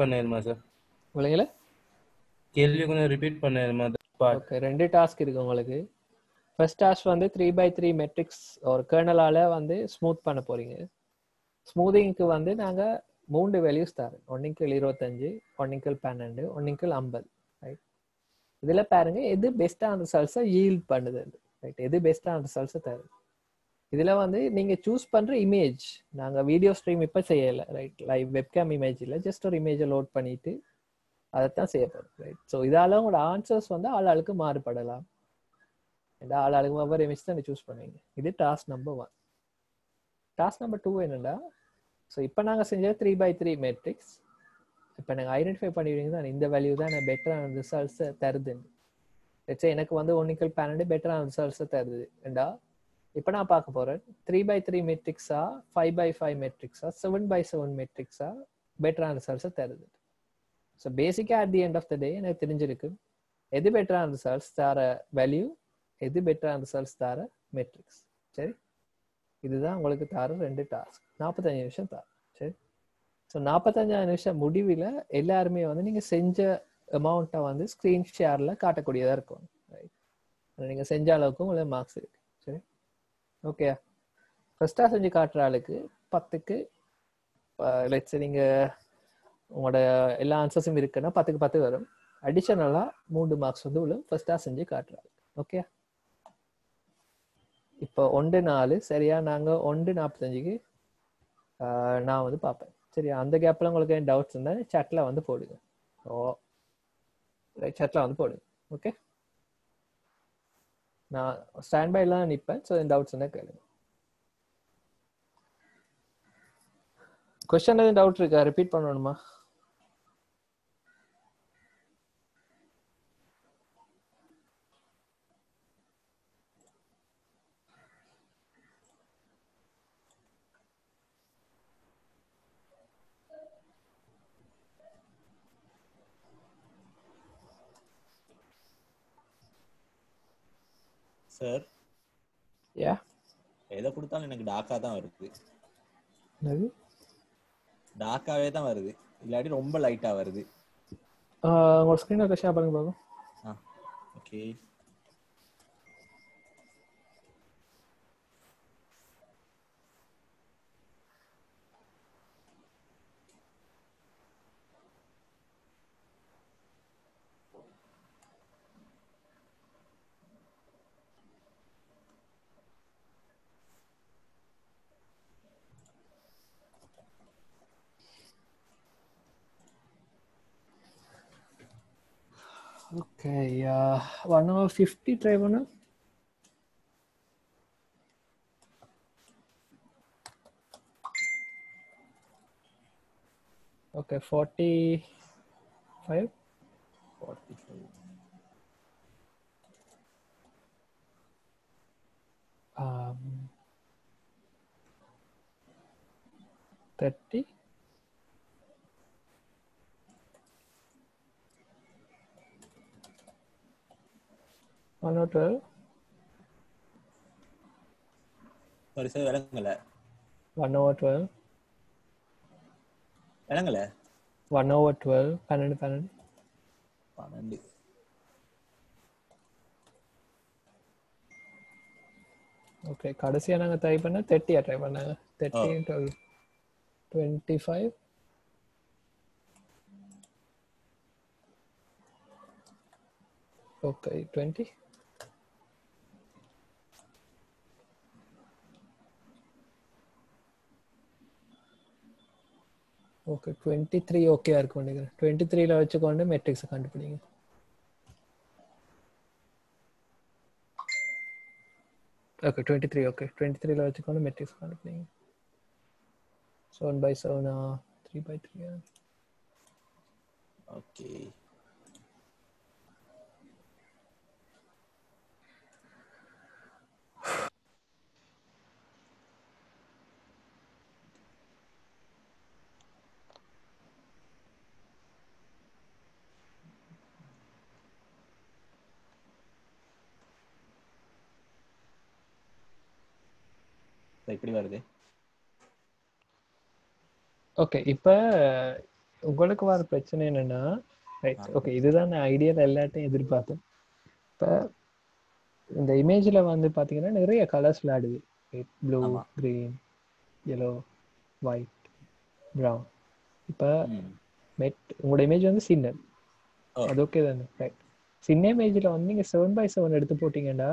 பண்ணிருமா சார் உங்களீங்கள கேள்வி கொஞ்சம் ரிப்பீட் பண்ணிருமா ஓகே ரெண்டு டாஸ்க் இருக்கு உங்களுக்கு. ஃபர்ஸ்ட் டாஸ்க் வந்து த்ரீ பை த்ரீ மெட்ரிக்ஸ் ஒரு கேர்னலால வந்து ஸ்மூத் பண்ண போறீங்க. ஸ்மூதிங்க்கு வந்து நாங்க மூன்று வேல்யூஸ் தரோம் ஒன்னிக்கல் இருபத்தஞ்சு ஒன்னிக்கல் பன்னெண்டு ஒன்னிக்கல் ஐம்பது. ரைட் இதுல பாருங்க எது பெஸ்டான ரிசல்ட்ஸை ஈல்ட் பண்ணுது ரைட் எது பெஸ்டான ரிசல்ட்ஸை தருது? இதில் வந்து நீங்கள் சூஸ் பண்ணுற இமேஜ் நாங்கள் வீடியோ ஸ்ட்ரீம் இப்போ செய்யலை ரைட் லைவ் வெப்கேம் இமேஜ் இல்லை ஜஸ்ட் ஒரு இமேஜை லோட் பண்ணிட்டு அதைத்தான் செய்ய போகிறோம் ரைட் ஸோ இதால உங்களோட ஆன்சர்ஸ் வந்து ஆள் ஆளுக்கு மாறுபடலாம். இந்த ஆள் ஆளுக்கு ஒவ்வொரு இமேஜ் தான் சூஸ் பண்ணுவீங்க. இது task number one task number two என்னென்னா ஸோ இப்போ நாங்கள் செஞ்ச த்ரீ பை த்ரீ மேட்ரிக்ஸ் இப்போ நாங்கள் ஐடென்டிஃபை பண்ணிடுவீங்க தான் இந்த வேல்யூ தான் எனக்கு பெட்டரான ரிசல்ட்ஸை தருதுன்னு. வச்சு எனக்கு வந்து ஒன்னிக்கல் பன்னெண்டு பெட்டரான ரிசல்ட்ஸை தருது. ரெண்டா இப்போ நான் பார்க்க போகிறேன் த்ரீ பை த்ரீ மெட்ரிக்ஸா ஃபைவ் பை ஃபைவ் மெட்ரிக்ஸா செவன் பை செவன் மெட்ரிக்ஸா பெட்டரான ரிசல்ட்ஸை தருது. ஸோ பேசிக்காக at the end of the day எனக்கு தெரிஞ்சிருக்கு. எது பெட்டரான ரிசல்ட்ஸ் தர வேல்யூ எது பெட்டரான ரிசல்ட்ஸ் தர மெட்ரிக்ஸ் சரி? இதுதான் உங்களுக்கு தர ரெண்டு டாஸ்க் நாற்பத்தஞ்சு நிமிஷம் தர. சரி? ஸோ நாற்பத்தஞ்சாயிரம் நிமிஷம் முடிவில் எல்லாருமே வந்து நீங்கள் செஞ்ச அமௌண்ட்டை வந்து ஸ்க்ரீன் ஷேரில் காட்டக்கூடியதாக இருக்கும். ரைட் நீங்கள் செஞ்ச அளவுக்கு உங்களுக்கு மார்க்ஸ் இருக்கு. ஓகே ஃபஸ்ட்டாக செஞ்சு காட்டுற ஆளுக்கு பத்துக்கு லெட்ஸ் நீங்கள் உங்களோட எல்லா ஆன்சர்ஸும் இருக்குன்னா பத்துக்கு பத்து வரும். அடிஷனலாக மூன்று மார்க்ஸ் வந்து உள்ள ஃபர்ஸ்டாக செஞ்சு காட்டுறாங்க ஓகே இப்போ ஒன்று நாலு. சரியா? நாங்கள் ஒன்று நாற்பத்தஞ்சுக்கு நான் வந்து பார்ப்பேன். சரியா? அந்த கேப்பில் உங்களுக்கு என்ன டவுட்ஸ் இருந்தால் சேட்டில் வந்து போடுங்க. ஓ ரைட் சேட்டில் வந்து போடுங்க. ஓகே நான் ஸ்டாண்ட் பைலாம் நிற்பேன் ஸோ டவுட்ஸ் இருந்தால் கேளுங்க. கொஸ்டின் எதுவும் டவுட் இருக்கா? ரிப்பீட் பண்ணணுமா? சார். யா எதை கொடுத்தாலும் எனக்கு டாக்கா தான் வருது. என்னது? டாக்காவே தான் வருது. இல்லாட்டி ரொம்ப லைட்டா வருது. உங்களோட ஸ்க்ரீனில் ஷேர் பண்ணுங்க ஆ okay Okay, uh, 1 over 50 trigonal. Okay, 45. Forty-five. Um, 30. பண்ணிட்டு sorry sir one over twelve விளங்கல? ஒன் ஓவர் டுவெல் பன்னெண்டு. பன்னெண்டு. ஓகே கடைசியா நாங்க ட்ரை பண்ண தேர்ட்டியா ட்ரை பண்ணாங்க thirty twelve twenty five okay twenty okay twenty three okay இருக்கும் நினைக்கிறேன் டுவெண்ட்டி த்ரீல வச்சுக்கொண்டு மெட்ரிக்ஸை கண்டுபிடிங்க okay twenty three okay twenty த்ரீல வச்சுக்கொண்டு மெட்ரிக்ஸ் கண்டுபிடிங்க செவன் பை செவனா த்ரீ பை த்ரீ ஓகே இப்படி வருது. ஓகே இப்போ உங்களுக்கு வர பிரச்சனை என்னன்னா ரைட் ஓகே இதுதான் நான் ஐடியாவில் எல்லாத்தையும் எதிர்பார்த்தேன். இப்போ இந்த இமேஜில் வந்து பார்த்தீங்கன்னா நிறைய கலர்ஸ் விளையாடுது ப்ளூ ஆமா. க்ரீன் yellow ஒயிட் ப்ரௌன் இப்போ மெட் உங்களோட இமேஜ் வந்து சின்ன. அது ஓகே தானே ரைட் சின்ன இமேஜில் வந்து நீங்கள் செவன் பை செவன் எடுத்து போட்டிங்கன்னா.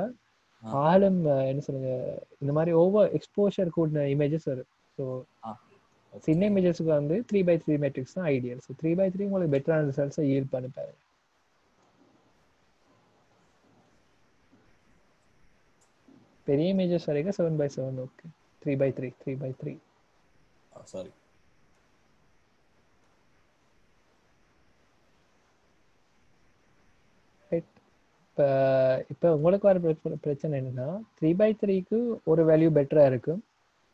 ஆழம் என்ன சொல்லுங்க இந்த மாதிரி ஓவர் எக்ஸ்போஷர் கூடின இமேஜஸ் வரும். ஸோ சின்ன இமேஜஸ்க்கு வந்து த்ரீ பை த்ரீ மேட்ரிக்ஸ் தான் ideal so three by three உங்களுக்கு பெட்டரான ரிசல்ட்ஸை ஈல்ட் பண்ணி பாருங்க. பெரிய இமேஜஸ் வரைக்கும் seven by seven okay three by three three by three sorry right இப்போ இப்போ உங்களுக்கு வர பிர- பிரச்சனை என்னன்னா த்ரீ பை த்ரீக்கு ஒரு வேல்யூ பெட்டராக இருக்கும்.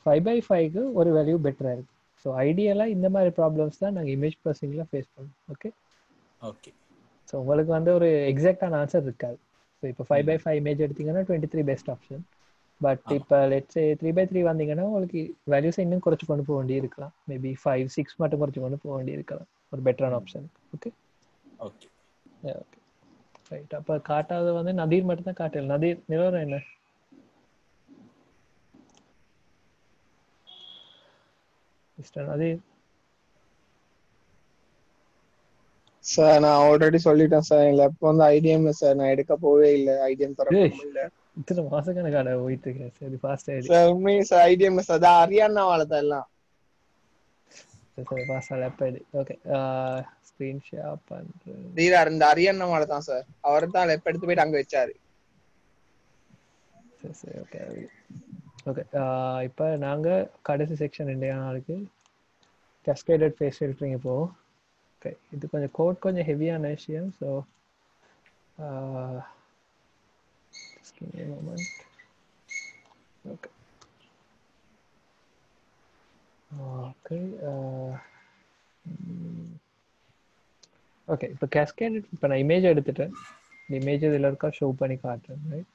ஃபைவ் பை ஃபைவ்க்கு ஒரு வேல்யூ பெட்டராக இருக்கும். ஸோ ஐடியலாக இந்த மாதிரி ப்ராப்ளம்ஸ் தான் நாங்கள் இமேஜ் ப்ராசஸிங்கில் ஃபேஸ் பண்ணுவோம் ஓகே ஓகே ஸோ உங்களுக்கு வந்து ஒரு எக்ஸாக்டான ஆன்சர் இருக்காது. ஸோ இப்போ ஃபைவ் பை ஃபைவ் இமேஜ் எடுத்தீங்கன்னா twenty three best option but. இப்போ லெட்ஸ் த்ரீ பை த்ரீ வந்தீங்கன்னா உங்களுக்கு வேல்யூஸை இன்னும் குறைச்சு கொண்டு போக வேண்டி இருக்கலாம். மேபி ஃபைவ் சிக்ஸ் மட்டும் குறைச்சு கொண்டு போக வேண்டி இருக்கலாம். ஒரு பெட்டரான option okay okay okay right அப்போ காட்டாத வந்து நதீர் மட்டும் தான் காட்டல. நதீர் நிலவரம் என்ன? மிஸ்டர் நதீர். சார் நான் ஆல்ரெடி சொல்லிட்டேன் சார் என் லேப் வந்து ஐடிஎம் சார் நான் எடுக்க போவே இல்ல. ஐடிஎம் தர. இல்ல. இத்தனை மாசக்கணக்கான போயிட்டு இருக்கேன் சரி ஃபாஸ்ட் ஆயிடு சார் உண்மையே சார் ஐடிஎம் சார் அதான் ஹரியானா வாழத்தை எல்லாம். சரி ஃபாஸ்ட் லேப் ஆயிடு. ஓகே ஸ்க்ரீன் ஷேர் பண்றேன் தீரார் இந்த வாழை தான் சார். அவர் தான் லேப் எடுத்து போயிட்டு அங்க வச்சாரு. சரி சரி ஓகே ஓகே இப்போ நாங்கள் கடைசி செக்ஷன் இந்தியா நாளுக்கு கேஸ்கேடட் ஃபேஸ் ஃபில்டரிங் இப்போ ஓகே இது கொஞ்சம் கோட் கொஞ்சம் ஹெவியான விஷயம் so moment okay okay okay இப்போ கேஸ்கேட் இப்போ நான் இமேஜ் எடுத்துட்டேன். இந்த இமேஜ் இதில் இருக்கா ஷோ பண்ணி காட்டுறேன் ரைட்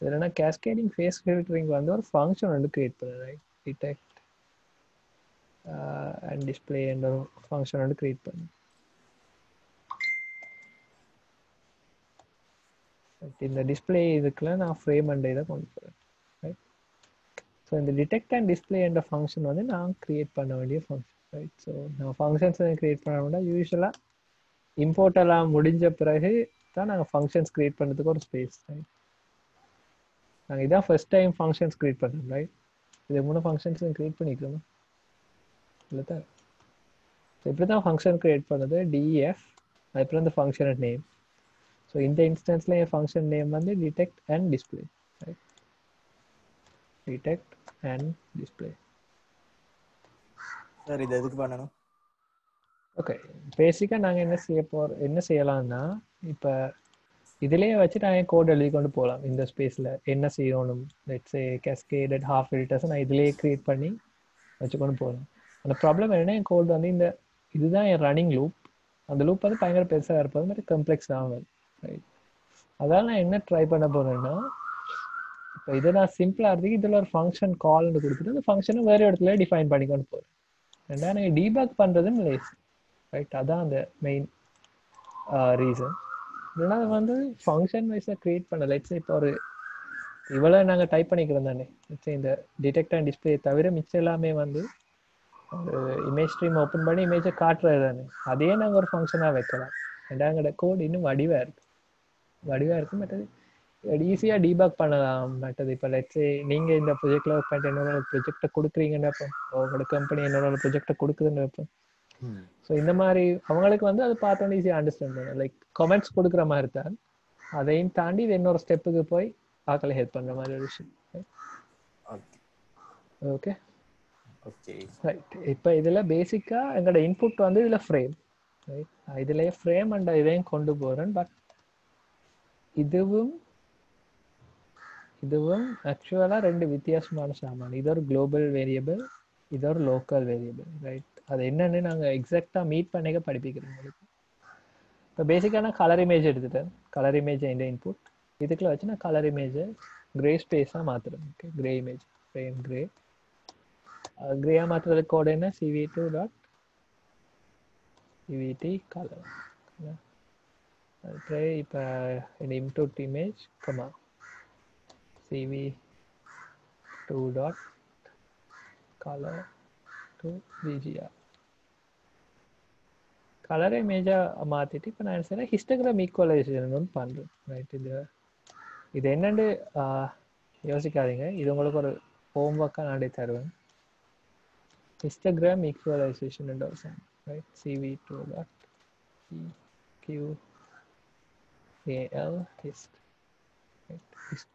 இதில் என்ன கேஸ்கேடிங் ஃபேஸ் ஃபில்டரிங் வந்து ஒரு ஃபங்க்ஷன் வந்து கிரியேட் பண்ணுறேன் ரைட் டிடெக்ட் அண்ட் டிஸ்பிளே என்ற ஒரு ஃபங்க்ஷன் வந்து கிரியேட் பண்ணேன் இந்த டிஸ்பிளே இதுக்குள்ள நான் ஃப்ரேம் அண்ட் இதை கொண்டு போகிறேன் ரைட் ஸோ இந்த டிடெக்ட் அண்ட் டிஸ்பிளே என்ற ஃபங்க்ஷன் வந்து நான் கிரியேட் பண்ண வேண்டிய ஃபங்க்ஷன் ரைட் ஸோ நான் ஃபங்க்ஷன்ஸ் கிரியேட் பண்ண வேண்டாம். யூஸ்வலாக இம்போர்ட் எல்லாம் முடிஞ்ச பிறகு தான் நாங்கள் ஃபங்க்ஷன்ஸ் கிரியேட் பண்ணுறதுக்கு ஒரு ஸ்பேஸ் ரைட் நாங்கள் இதான் ஃபர்ஸ்ட் டைம் ஃபங்க்ஷன்ஸ் கிரியேட் பண்ணுறோம் ரைட் இது மூணு ஃபங்க்ஷன்ஸ் கிரியேட் பண்ணிக்கிறோமா இல்லை தான் இப்படி தான் ஃபங்க்ஷன் கிரியேட் பண்ணது டிஎஃப் அதுக்கப்புறம் இந்த ஃபங்க்ஷன் நேம் ஸோ இந்த இன்ஸ்டன்ஸில் என் ஃபங்க்ஷன் நேம் வந்து detect and display right detect and display sir இது எதுக்கு பண்ணணும்? ஓகே பேசிக்காக நாங்கள் என்ன செய்ய போகிறோம் என்ன செய்யலாம்னா இப்போ இதுலேயே வச்சு நான் கோட் எழுதி கொண்டு போகலாம் இந்த ஸ்பேஸில் என்ன செய்யணும்? லெட்ஸ் கேஸ்கேடட் ஹாஃப் எடிட்டர்ஸ் நான் இதுலேயே க்ரியேட் பண்ணி வச்சு கொண்டு போகலாம் அந்த ப்ராப்ளம் என்னன்னா என் கோட் வந்து இந்த இதுதான் என் ரன்னிங் லூப் அந்த லூப் வந்து பயங்கர பெருசாக இருப்பது மாதிரி கம்ப்ளெக்ஸ் ஆகும் ரைட் அதால் நான் என்ன ட்ரை பண்ண போகிறேன்னா இப்போ இதை நான் சிம்பிளாக இருக்கு இதில் ஒரு ஃபங்க்ஷன் கால்னு கொடுத்துட்டு அந்த ஃபங்க்ஷனை வேறு இடத்துல டிஃபைன் பண்ணிக்கொண்டு போகிறேன் ரெண்டா எனக்கு டீபக் பண்ணுறதும் லேஸ் ரைட் அதான் அந்த மெயின் ரீசன் uh, இல்லைன்னா அது வந்து ஃபங்க்ஷன் வைஸாக க்ரியேட் பண்ண லெட்ஸ் இப்போ ஒரு இவ்வளோ நாங்கள் டைப் பண்ணிக்கிறோம் தானே. லெட்ஸ் இந்த டிடெக்ட் அண்ட் டிஸ்பிளே தவிர மிச்சம் எல்லாமே வந்து ஒரு இமேஜ் ஸ்ட்ரீம் ஓப்பன் பண்ணி இமேஜை காட்டுறது தானே. அதே நாங்கள் ஒரு ஃபங்க்ஷனாக வைக்கலாம். ரெண்டாங்கட கோட் இன்னும் வடிவாக இருக்கு. வடிவாக இருக்கு மற்றது ஈஸியாக டீபாக் பண்ணலாம். மற்றது இப்போ லெட்ஸ் நீங்கள் இந்த ப்ரொஜெக்டில் ஒர்க் பண்ணிட்டு என்னோட ப்ரொஜெக்டை கொடுக்குறீங்கன்னு வைப்போம் உங்களோட கம்பெனி என்னோட ப்ரொஜெக்டை கொடுக்குதுன்னு வைப்போம் ஸோ இந்த மாதிரி அவங்களுக்கு வந்து அது பார்த்தோன்னே ஈஸியாக அண்டர்ஸ்டாண்ட் பண்ணும். லைக் கமெண்ட்ஸ் கொடுக்குற மாதிரி தான். அதையும் தாண்டி இது இன்னொரு ஸ்டெப்புக்கு போய் ஆக்களை ஹெல்ப் பண்ணுற மாதிரி ஒரு விஷயம். ஓகே ஓகே ரைட் இப்போ இதில் பேசிக்காக எங்களோட இன்புட் வந்து இதில் ஃப்ரேம் ரைட் இதுலேயே ஃப்ரேம் அண்ட் இதையும் கொண்டு போகிறேன் பட் இதுவும் இதுவும் ஆக்சுவலாக ரெண்டு வித்தியாசமான சாமான். இது ஒரு குளோபல் வேரியபிள் இது ஒரு லோக்கல் வேரியபிள் ரைட் அது என்னன்னு நாங்கள் எக்ஸாக்டாக மீட் பண்ணிக்க படிப்பிக்கிறோம் உங்களுக்கு. இப்போ பேசிக்காக நான் கலர் இமேஜ் எடுத்துட்டேன். கலர் இமேஜ் இந்த இன்புட் இதுக்குள்ள வச்சு நான் கலர் இமேஜை கிரே ஸ்பேஸாக மாற்றுறேன் ஓகே கிரே இமேஜ் ஃப்ரேம் கிரே கிரேயா மாற்றுறதுக்கு கோட் என்ன? CV two dot CVT colour அதுக்கப்புறம் இப்போ இந்த இன்டூட் image comma CV two dot colour two BGR colour இமேஜாக மாற்றிட்டு இப்போ நான் என்ன செய்யறேன் ஹிஸ்டோகிராம் ஈக்குவலைசேஷன் வந்து பண்ணுறேன் ரைட் இது இது என்னன்னு யோசிக்காதீங்க. இது உங்களுக்கு ஒரு ஹோம் ஒர்க்காக நானே தருவேன். Histogram equalization and also right? Cv2 dot eqal hist right? Hist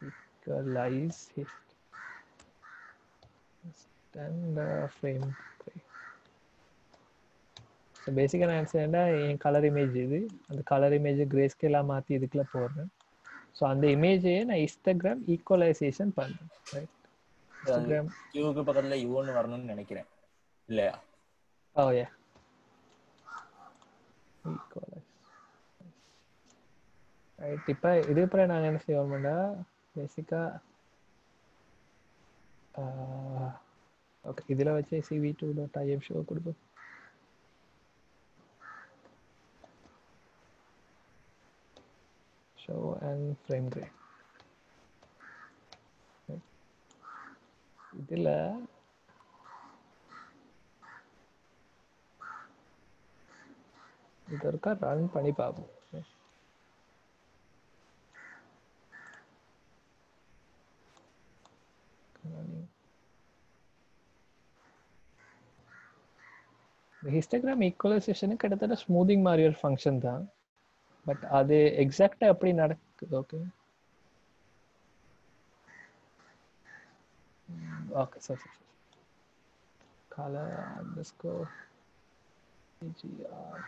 equalize hist hist and uh, frame. So பேசிக்காக நான் என்ன என் கலர் இமேஜ் இது. அந்த கலர் இமேஜ் கிரே ஸ்கேலாக மாற்றி இதுக்குள்ள போடுறேன். ஸோ அந்த இமேஜையே நான் இன்ஸ்டாகிராம் ஈக்குவலைசேஷன் பண்ணுறேன் ரைட் இன்ஸ்டாகிராம் கியூக்கு பக்கத்துல யூன்னு வரணும்னு நினைக்கிறேன். இல்லையா? ஓ ஏ ஈக்குவலைஸ் ரைட் இப்போ இது அப்புறம் நாங்கள் என்ன செய்வோம்னா பேசிக்காக ஓகே இதில் வச்சு CV two dot IM show கொடுப்போம். Show and frame gray. இதுல இது ஒருக்கா ரன் பண்ணி பார்ப்போம் ஹிஸ்டகிராம் ஈக்குவலைசேஷனு கிட்டத்தட்ட ஸ்மூதிங் மாதிரி ஒரு ஃபங்க்ஷன் தான். பட் அது எக்ஸாக்டா எப்படி நடக்குது? Okay okay sir sir colour underscore BGR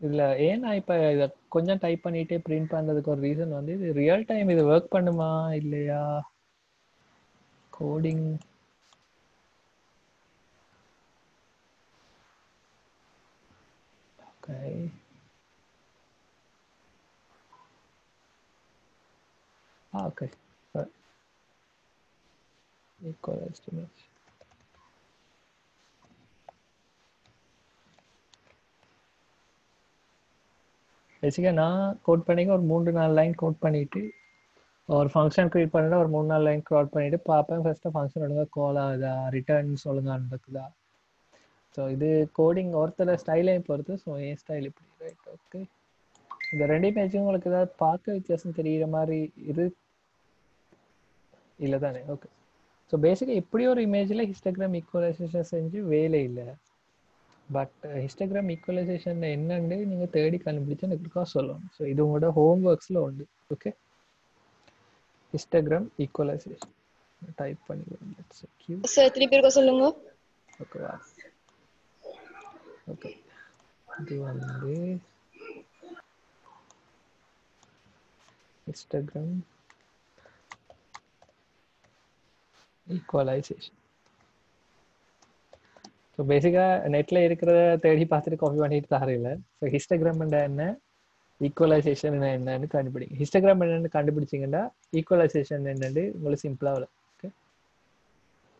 இதில் ஏன் நான் இதை கொஞ்சம் டைப் பண்ணிட்டே பிரிண்ட் பண்றதுக்கு ஒரு ரீசன் வந்து இது ரியல் டைம் இது ஒர்க் பண்ணுமா இல்லையா? Coding okay okay equalized image பேசிக்காக நான் கோட் பண்ணிக்க ஒரு மூன்று நாலு லைன் கோட் பண்ணிட்டு ஒரு ஃபங்க்ஷன் க்ரியேட் பண்ணிட்டு ஒரு மூணு நாலு லைன் க்ராட் பண்ணிட்டு பார்ப்பேன் ஃபர்ஸ்ட்டு ஃபங்க்ஷன் ஒழுங்காக கோல் ஆகுதா? ரிட்டர்ன்ஸ் ஒழுங்காக நடக்குதா? ஸோ இது கோடிங் ஒருத்தர் ஸ்டைலையும் பொறுத்து ஸோ என் ஸ்டைல் இப்படி. ரைட் ஓகே இந்த ரெண்டு பேஜும் உங்களுக்கு ஏதாவது பார்க்க வித்தியாசம் தெரிகிற மாதிரி இது இல்லை தானே ஓகே ஸோ பேசிக்காக இப்படி ஒரு இமேஜில் ஹிஸ்டகிராம் ஈக்குவலைசேஷன் செஞ்சு வேலை இல்லை. பட் ஹிஸ்டகிராம் ஈக்குவலைசேஷன் என்னன்னு நீங்கள் தேடி கண்டுபிடிச்சு எனக்கு சொல்லணும் ஸோ இது உங்களோட ஹோம் ஒர்க்ஸில் உண்டு ஓகே ஹிஸ்டகிராம் ஈக்குவலைசேஷன் டைப் பண்ணி சார் திருப்பி இருக்க சொல்லுங்க ஓகேவா ஓகே இது வந்து ஹிஸ்டகிராம் ஈக்குவலைசேஷன் ஸோ பேசிக்காக நெட்டில் இருக்கிறத தேடி பார்த்துட்டு காப்பி பண்ணிட்டு தரையில. ஸோ ஹிஸ்டகிராம் என்ன ஈக்குவலைசேஷன் என்னன்னு கண்டுபிடிங்க ஹிஸ்டகிராம் என்னன்னு கண்டுபிடிச்சிங்கன்னா ஈக்குவலைசேஷன் என்னன்னு உங்களுக்கு சிம்பிளாக வரும். ஓகே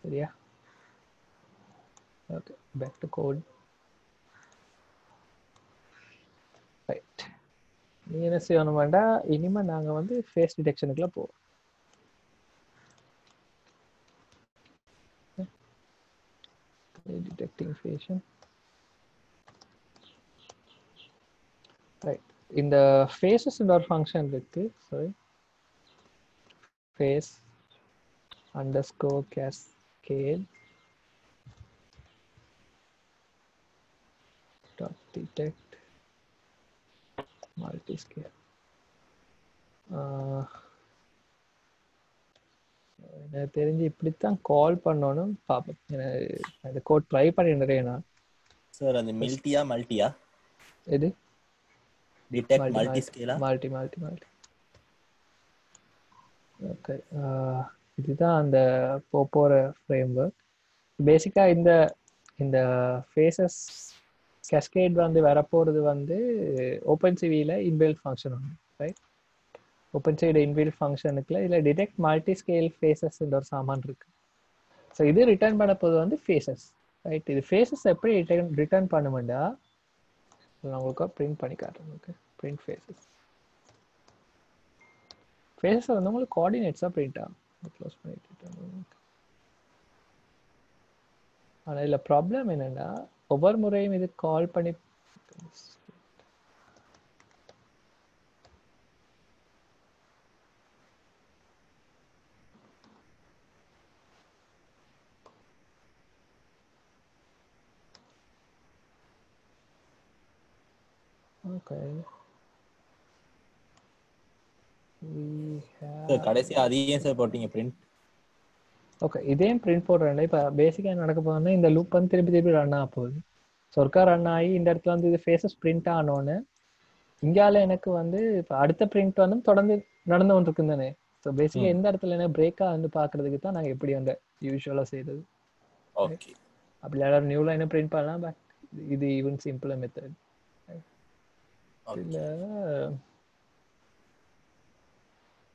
சரியா? Okay back to code right நீ என்ன செய்யணும் வேண்டாம் இனிமேல் நாங்கள் வந்து ஃபேஸ் டிடெக்ஷனுக்குலாம் போவோம். detecting fashion. Right. In the faces our function, with this, sorry, face underscore cascade dot detect multiscale. Uh, எனக்கு தெரிஞ்சு இப்படித்தான் கால் பண்ணணும். பார்ப்போம் இந்த கோட் ட்ரை பண்ணிடுறேன் நான். சார் அது மில்டியா மல்டியா எது? டிடெக்ட் மல்டி ஸ்கேலா மல்டி மல்டி மல்டி ஓகே இதுதான் அந்த போ போகிற ஃப்ரேம் ஒர்க் பேசிக்காக இந்த இந்த ஃபேஸஸ் கேஸ்கேட் வந்து வரப்போகிறது வந்து ஓப்பன் சிவியில் இன்பில்ட் ஃபங்க்ஷன் ஒன்று ரைட் ஓப்பன் சைடு இன்பில்ட் ஃபங்க்ஷனுக்குள்ள இதில் டிடெக்ட் மல்டி ஸ்கேல் ஃபேஸஸ்ன்ற ஒரு சாமான் இருக்கு. ஸோ இது ரிட்டர்ன் பண்ண போது வந்து ஃபேஸஸ் ரைட் இது ஃபேஸஸ் எப்படி ரிட்டர்ன் ரிட்டர்ன் பண்ணுமெண்டா நான் உங்களுக்கு பிரிண்ட் பண்ணி காட்டுறேன் ஓகே பிரிண்ட் ஃபேஸஸ் ஃபேஸஸ் வந்து உங்களுக்கு கோஆர்டினேட்ஸாக பிரிண்ட் ஆகும். க்ளோஸ் பண்ணிட்டு ஆனால் இதில் ப்ராப்ளம் என்னென்னா ஒவ்வொரு முறையும் இது கால் பண்ணி சார் கடைசி அதையும் சார் போட்டீங்க பிரிண்ட் ஓகே இதையும் பிரிண்ட் போடுறேன் இப்போ பேசிக்காக நடக்க போகுதுன்னா இந்த லூப் வந்து திருப்பி திருப்பி ரன் ஆக போகுது. சொர்க்கா ரன் ஆகி இந்த இடத்துல வந்து இது ஃபேஸஸ் பிரிண்ட் ஆனோன்னு இங்கால எனக்கு வந்து இப்போ அடுத்த பிரிண்ட் வந்து தொடர்ந்து நடந்து கொண்டிருக்கும் தானே. ஸோ பேசிக்காக எந்த இடத்துல என்ன பிரேக்காக வந்து பார்க்கறதுக்கு தான் நாங்கள் எப்படி அந்த யூஸ்வலாக செய்யறது ஓகே அப்படி எல்லாரும் நியூ லைனை பிரிண்ட் பண்ணலாம் பட் இது even simple method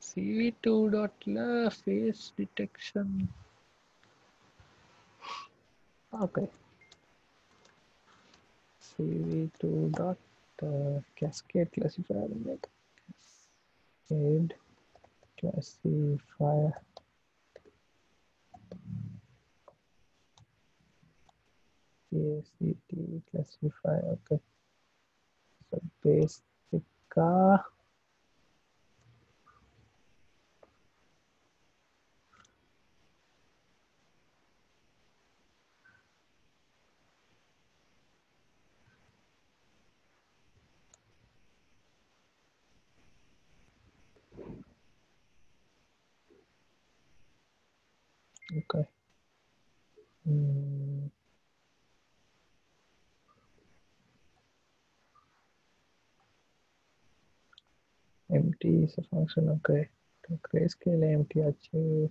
CV2 dot la face detection. Okay. CV2 dot uh, cascade classifier cascade classifier. CACT classifier. Okay. verificar. empty is a function of gray. तो grayscale empty आच्छे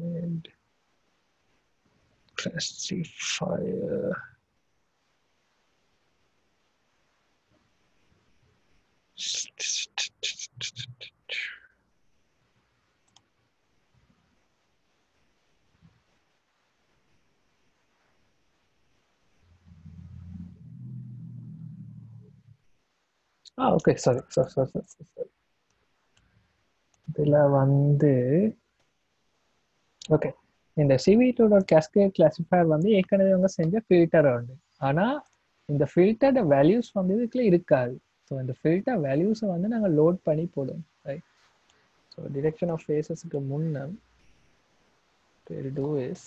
and press the fire ah okay sorry sir sorry, sorry, sorry. இதில் வந்து okay இந்த CV cascade கிளாஸிஃபயர் வந்து ஏற்கனவே அவங்க செஞ்ச filter வந்து ஆனா இந்த ஃபில்டர்ட வேல்யூஸ் வந்து இதுக்குள்ள இருக்காது. ஸோ இந்த ஃபில்டர் வேல்யூஸை வந்து நாங்கள் லோட் பண்ணி போடுவோம் ரைட் ஸோ டிரெக்ஷன் ஆஃப் ஃபேஸஸுக்கு முன்ன டூ இஸ்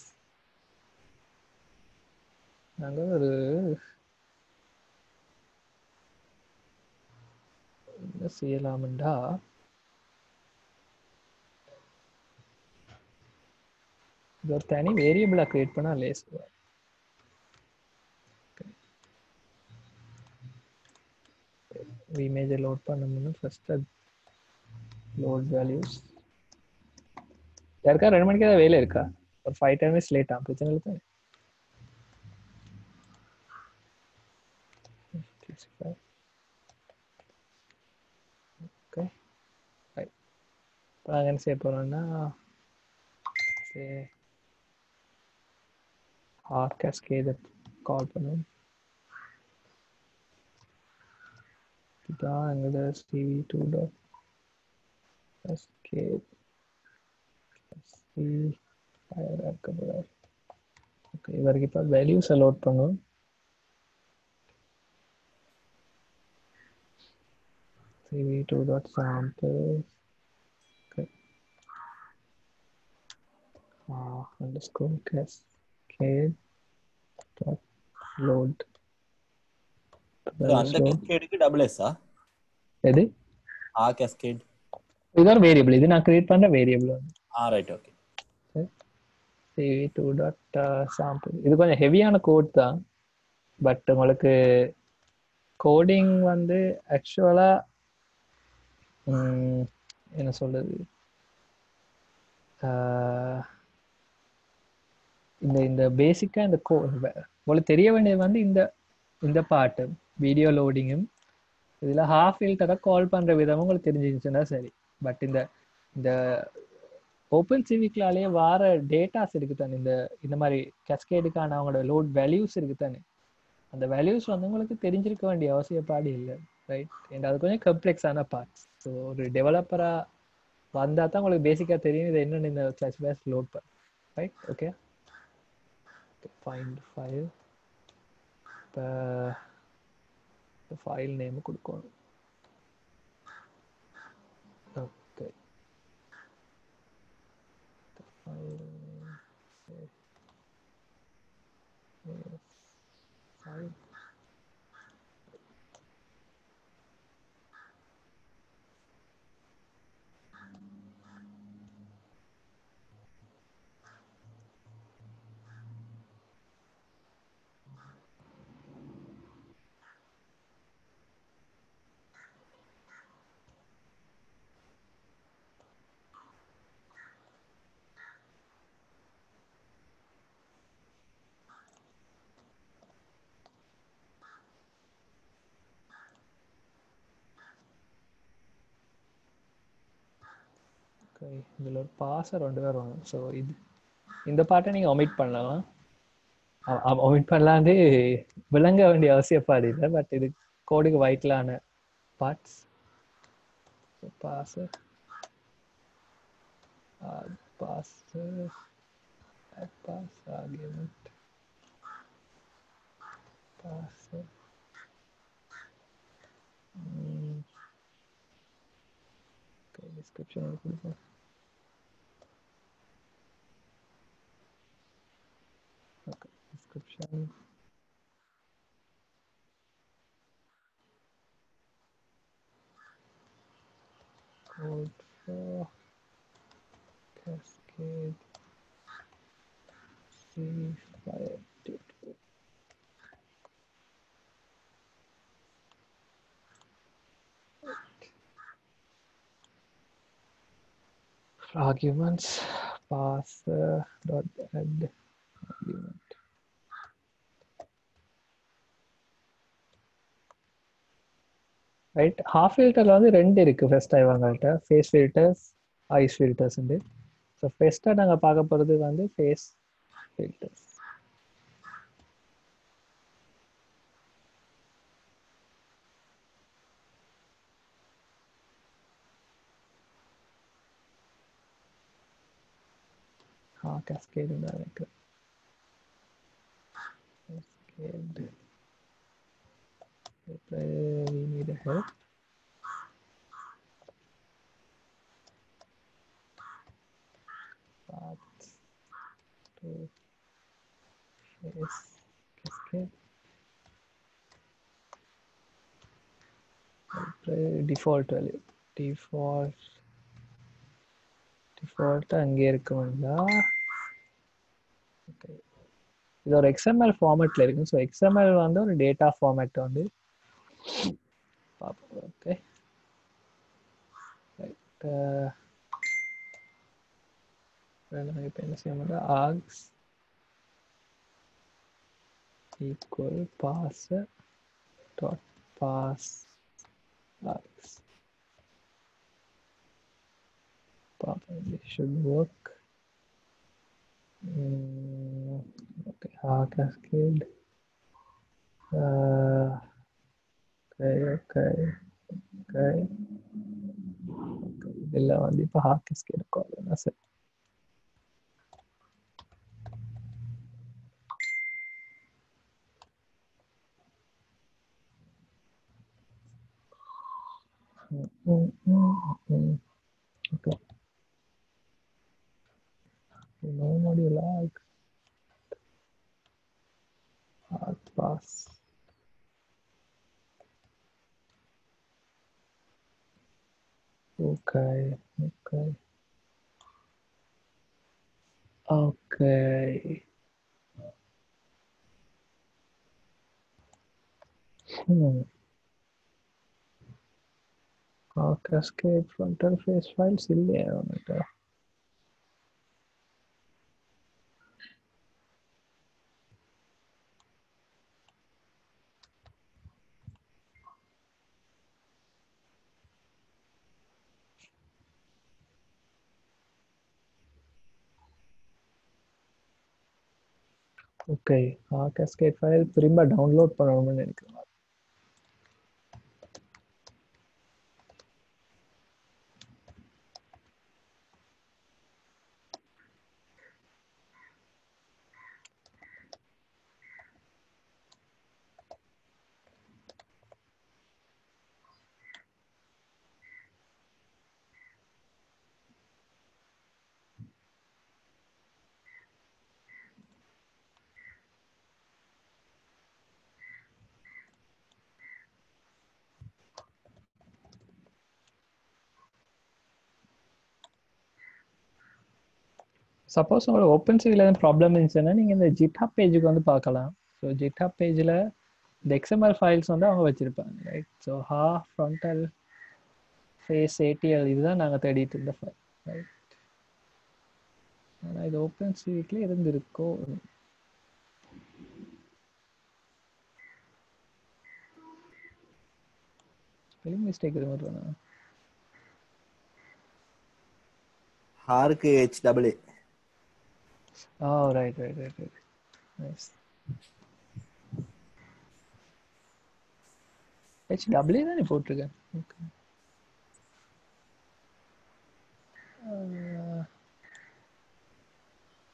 நாங்கள் ஒரு என்ன செய்யலாம்டா இது ஒரு தனி வேரியபிளா கிரியேட் பண்ணா லேஸ் இமேஜை லோட் பண்ணணும்னு ஃபர்ஸ்ட் லோட் வேல்யூஸ் யாருக்கா ரெண்டு மணிக்கு ஏதாவது வேலை இருக்கா? ஒரு ஃபைவ் டென் மினிட்ஸ் லேட்டா பிரச்சனை இல்லை தானே ஓகே இப்போ நாங்கள் என்ன செய்ய போகிறோம்னா ஆர் கேஸ்கேதை கால் பண்ணுவோம். இதுதான் எங்களோட சிவி டூ டாட் கேஸ்கேட் சி ஃபயர் இருக்க ஓகே இவருக்கு இப்போ வேல்யூஸை லோட் பண்ணுவோம். Cv2 dot sample okay uh, underscore cascade dot load. அந்த கேஸ்கேடுக்கு டபுள் எஸ்ஸா எது? ஆ கேஸ்கேட் இது ஒரு வேரியபிள் இது நான் கிரியேட் பண்ற variable ah right okay cv two dot sample இது கொஞ்சம் ஹெவியான கோட் தான். பட் உங்களுக்கு கோடிங் வந்து ஆக்சுவலா என்ன சொல்றது? இந்த இந்த பேசிக்காக இந்த கோ உங்களுக்கு தெரிய வேண்டியது வந்து இந்த இந்த பாட்டு வீடியோ லோடிங்கும் இதில் ஹாஃப் ஃபில்டரை கால் பண்ணுற விதமும் உங்களுக்கு தெரிஞ்சிருந்துச்சுன்னா சரி. பட் இந்த இந்த ஓப்பன் சிவிக்லாலேயே வார டேட்டாஸ் இருக்கு தானே. இந்த இந்த மாதிரி கஸ்கேடுக்கான அவங்களோட லோட் வேல்யூஸ் இருக்கு தானே. அந்த வேல்யூஸ் வந்து உங்களுக்கு தெரிஞ்சிருக்க வேண்டிய அவசியப்பாடு இல்லை ரைட் அண்ட் அது கொஞ்சம் கம்ப்ளெக்ஸான பார்ட்ஸ் ஸோ ஒரு டெவலப்பராக வந்தால் தான் உங்களுக்கு பேசிக்காக தெரியும் இது என்னென்ன இந்த கிளாஸ் பேஸ் லோட் பண்ண ரைட் ஓகே ஃபைண்ட் ஃபைல் இப்போ ஃபைல் நேம் கொடுக்கணும் ஓகே ஃபைல் ஓகே இதில் ஒரு பாசர் ரெண்டு பேர் வரும் ஸோ இது இந்த பாட்டை நீங்கள் ஒமிட் பண்ணலாம். ஒமிட் பண்ணலான்னு விளங்க வேண்டிய அவசியப்பாடு இல்லை. பட் இது கோடுக்கு வைட்லான parts parser parser pass argument parser Okay, description Code for cascade. C fire arguments pass uh, dot add argument right half ஃபில்டரில் வந்து ரெண்டு இருக்குது ஃபெஸ்ட்டாக இவங்கள்ட்ட ஃபேஸ் ஃபில்டர்ஸ் ஐஸ் ஃபில்டர்ஸ் உண்டு. ஸோ ஃபெஸ்ட்டாக நாங்கள் பார்க்க போகிறது வந்து ஃபேஸ் ஃபில்டர்ஸ் ஆ கஸ்கேடு தான் இருக்குது we need a help. But to this. Default value. Default. Default. And here Okay. This is XML format. So XML is data format. Pop, okay. Right. Uh, args equal pass dot pass args. Probably should work. Mm, okay, R cascade. Uh, okay, okay, okay. இதெல்லாம் வந்து இப்போ hack cascade கால் என்ன sir Okay. no module lag hard pass Okay, okay. Okay. Hmm. Cascade front and face files ಇಲ್ಲಿ ಅವನಿಗೆ okay ஆ cascade file திரும்ப download பண்ணணும்னு நினைக்கிறேன். Suppose உங்களுக்கு ஓப்பன் சிவில் எதுவும் ப்ராப்ளம் இருந்துச்சுன்னா நீங்கள் இந்த ஜிட்ஹப் பேஜுக்கு வந்து பார்க்கலாம். ஸோ ஜிட்ஹப் பேஜில் இந்த எக்ஸ்எம்எல் ஃபைல்ஸ் வந்து அவங்க வச்சுருப்பாங்க right so Haar frontal face ADL இதுதான் நாங்கள் தேடிட்டு இருந்த ஃபைல் ரைட் ஆனால் இது ஓப்பன் சிவிக்கில் இருந்திருக்கோ? ஸ்பெல்லிங் மிஸ்டேக் இது மாதிரி வேணா ஹாருக்கு H double A Oh, right, right, right, right. Nice. HW தானே போட்டிருக்கேன்? ஓகே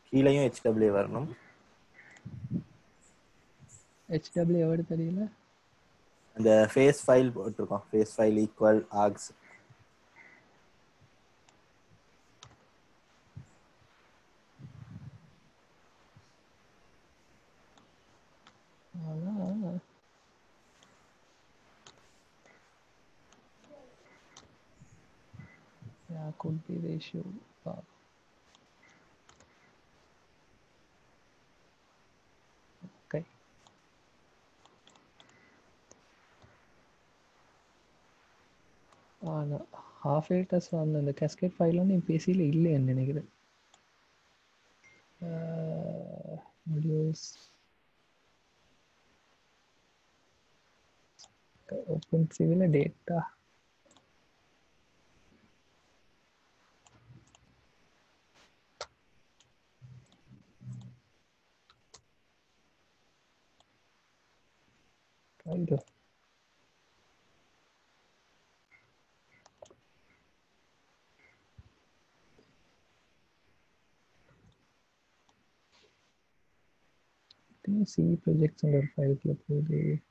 கீழேயும் ஹெச் டபுள் ஏ வரணும். ஹெச்டபிள்யூ எவ்வளோ தெரியல? அந்த ஃபேஸ் ஃபைல் போட்டிருக்கோம். ஃபேஸ் ஃபைல் ஈக்குவல் ஆக்ஸ் ஆனால் Yeah, ratio bar. Okay. Half ஏட்டஸ் அந்த அந்த கேஸ்கேட் ஃபைல் வந்து என் பேசியில் இல்லைன்னு நினைக்கிறேன் modules open civil data Haydi. see. projects under file clip really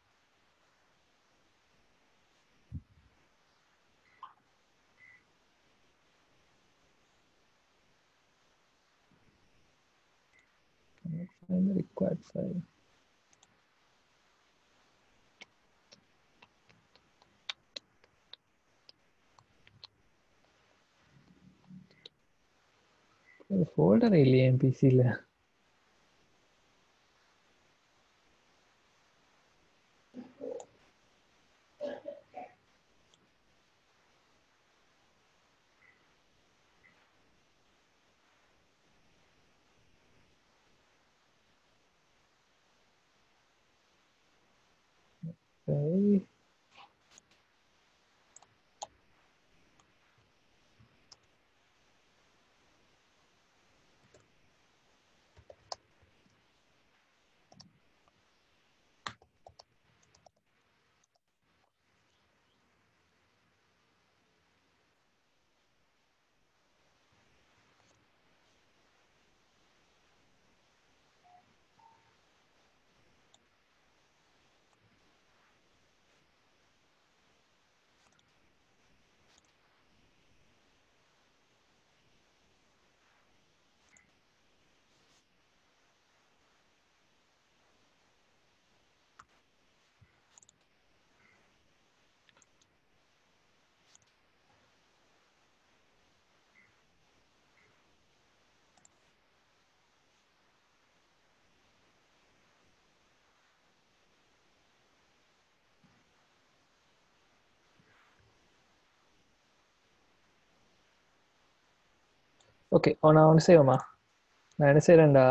find the required file. Folder இல்லையே என் பிசியில் Okay. ஓகே நான் ஒன்று செய்வோமா? நான் என்ன செய்கிறேன்டா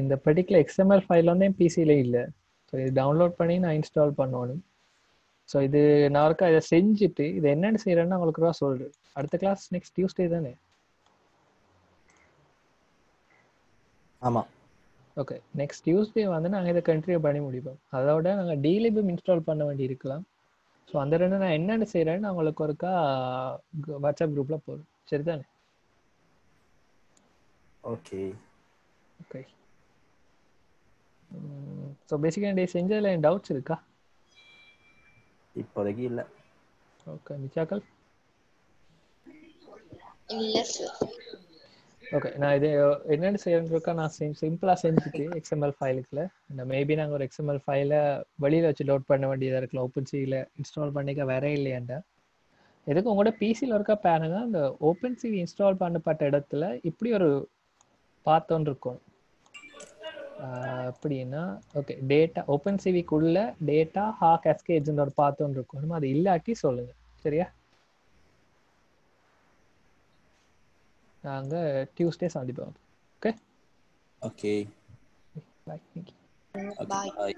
இந்த பர்டிகுலர் எக்ஸ்எம்எல் ஃபைல் வந்து என் பிசியில் இல்லை. ஸோ இது டவுன்லோட் பண்ணி நான் இன்ஸ்டால் பண்ணணும். ஸோ இது நான் இருக்க இதை செஞ்சுட்டு இது என்னென்னு செய்கிறேன்னு உங்களுக்கு தான் சொல்கிறேன் அடுத்த கிளாஸ் நெக்ஸ்ட் டியூஸ்டே தானே? ஆமா. ஓகே நெக்ஸ்ட் டியூஸ்டே வந்து நாங்கள் இதை கண்டினியூ பண்ணி முடிப்போம். அதோட நாங்கள் டீலிபும் இன்ஸ்டால் பண்ண வேண்டி இருக்கலாம். ஸோ அந்த ரெண்டு நான் என்னென்ன செய்கிறேன்னு நான் உங்களுக்கு ஒருக்கா வாட்ஸ்அப் குரூப்பில் போடுறேன். சரிதானே? ஓகே ஓகே ஸோ பேசிக்காக டே செஞ்சதில் என் டவுட்ஸ் இருக்கா? இப்போதைக்கு இல்ல. ஓகே மிச்சாக்கள் இல்ல சார் ஓகே நான் இது என்னென்னு செய்யறதுக்கா நான் சிம்பிளாக செஞ்சுட்டு எக்ஸ்எம்எல் ஃபைலுக்குள்ள இந்த மேபி நாங்கள் ஒரு எக்ஸ்எம்எல் ஃபைலை வெளியில் வச்சு லோட் பண்ண வேண்டியதாக இருக்கலாம் ஓப்பன் சியில் இன்ஸ்டால் பண்ணிக்க வேற இல்லையாண்டா. எதுக்கு உங்களோட பிசியில் இருக்க பாருங்க அந்த ஓப்பன் சிவி இன்ஸ்டால் பண்ணப்பட்ட இடத்துல இப்படி ஒரு பார்த்தோன்னு இருக்கும் ஆஹ் எப்படின்னா ஓகே டேட்டா ஓப்பன் சிவிக்குள்ள டேட்டா ஹா கேஸ்கேஜ்னு ஒரு பார்த்தோன்னு இருக்கும் அது இல்லாட்டி சொல்லுங்க. சரியா? நாங்கள் டியூஸ்டே சந்திப்போம். ஓகே ஓகே பாய் பாய்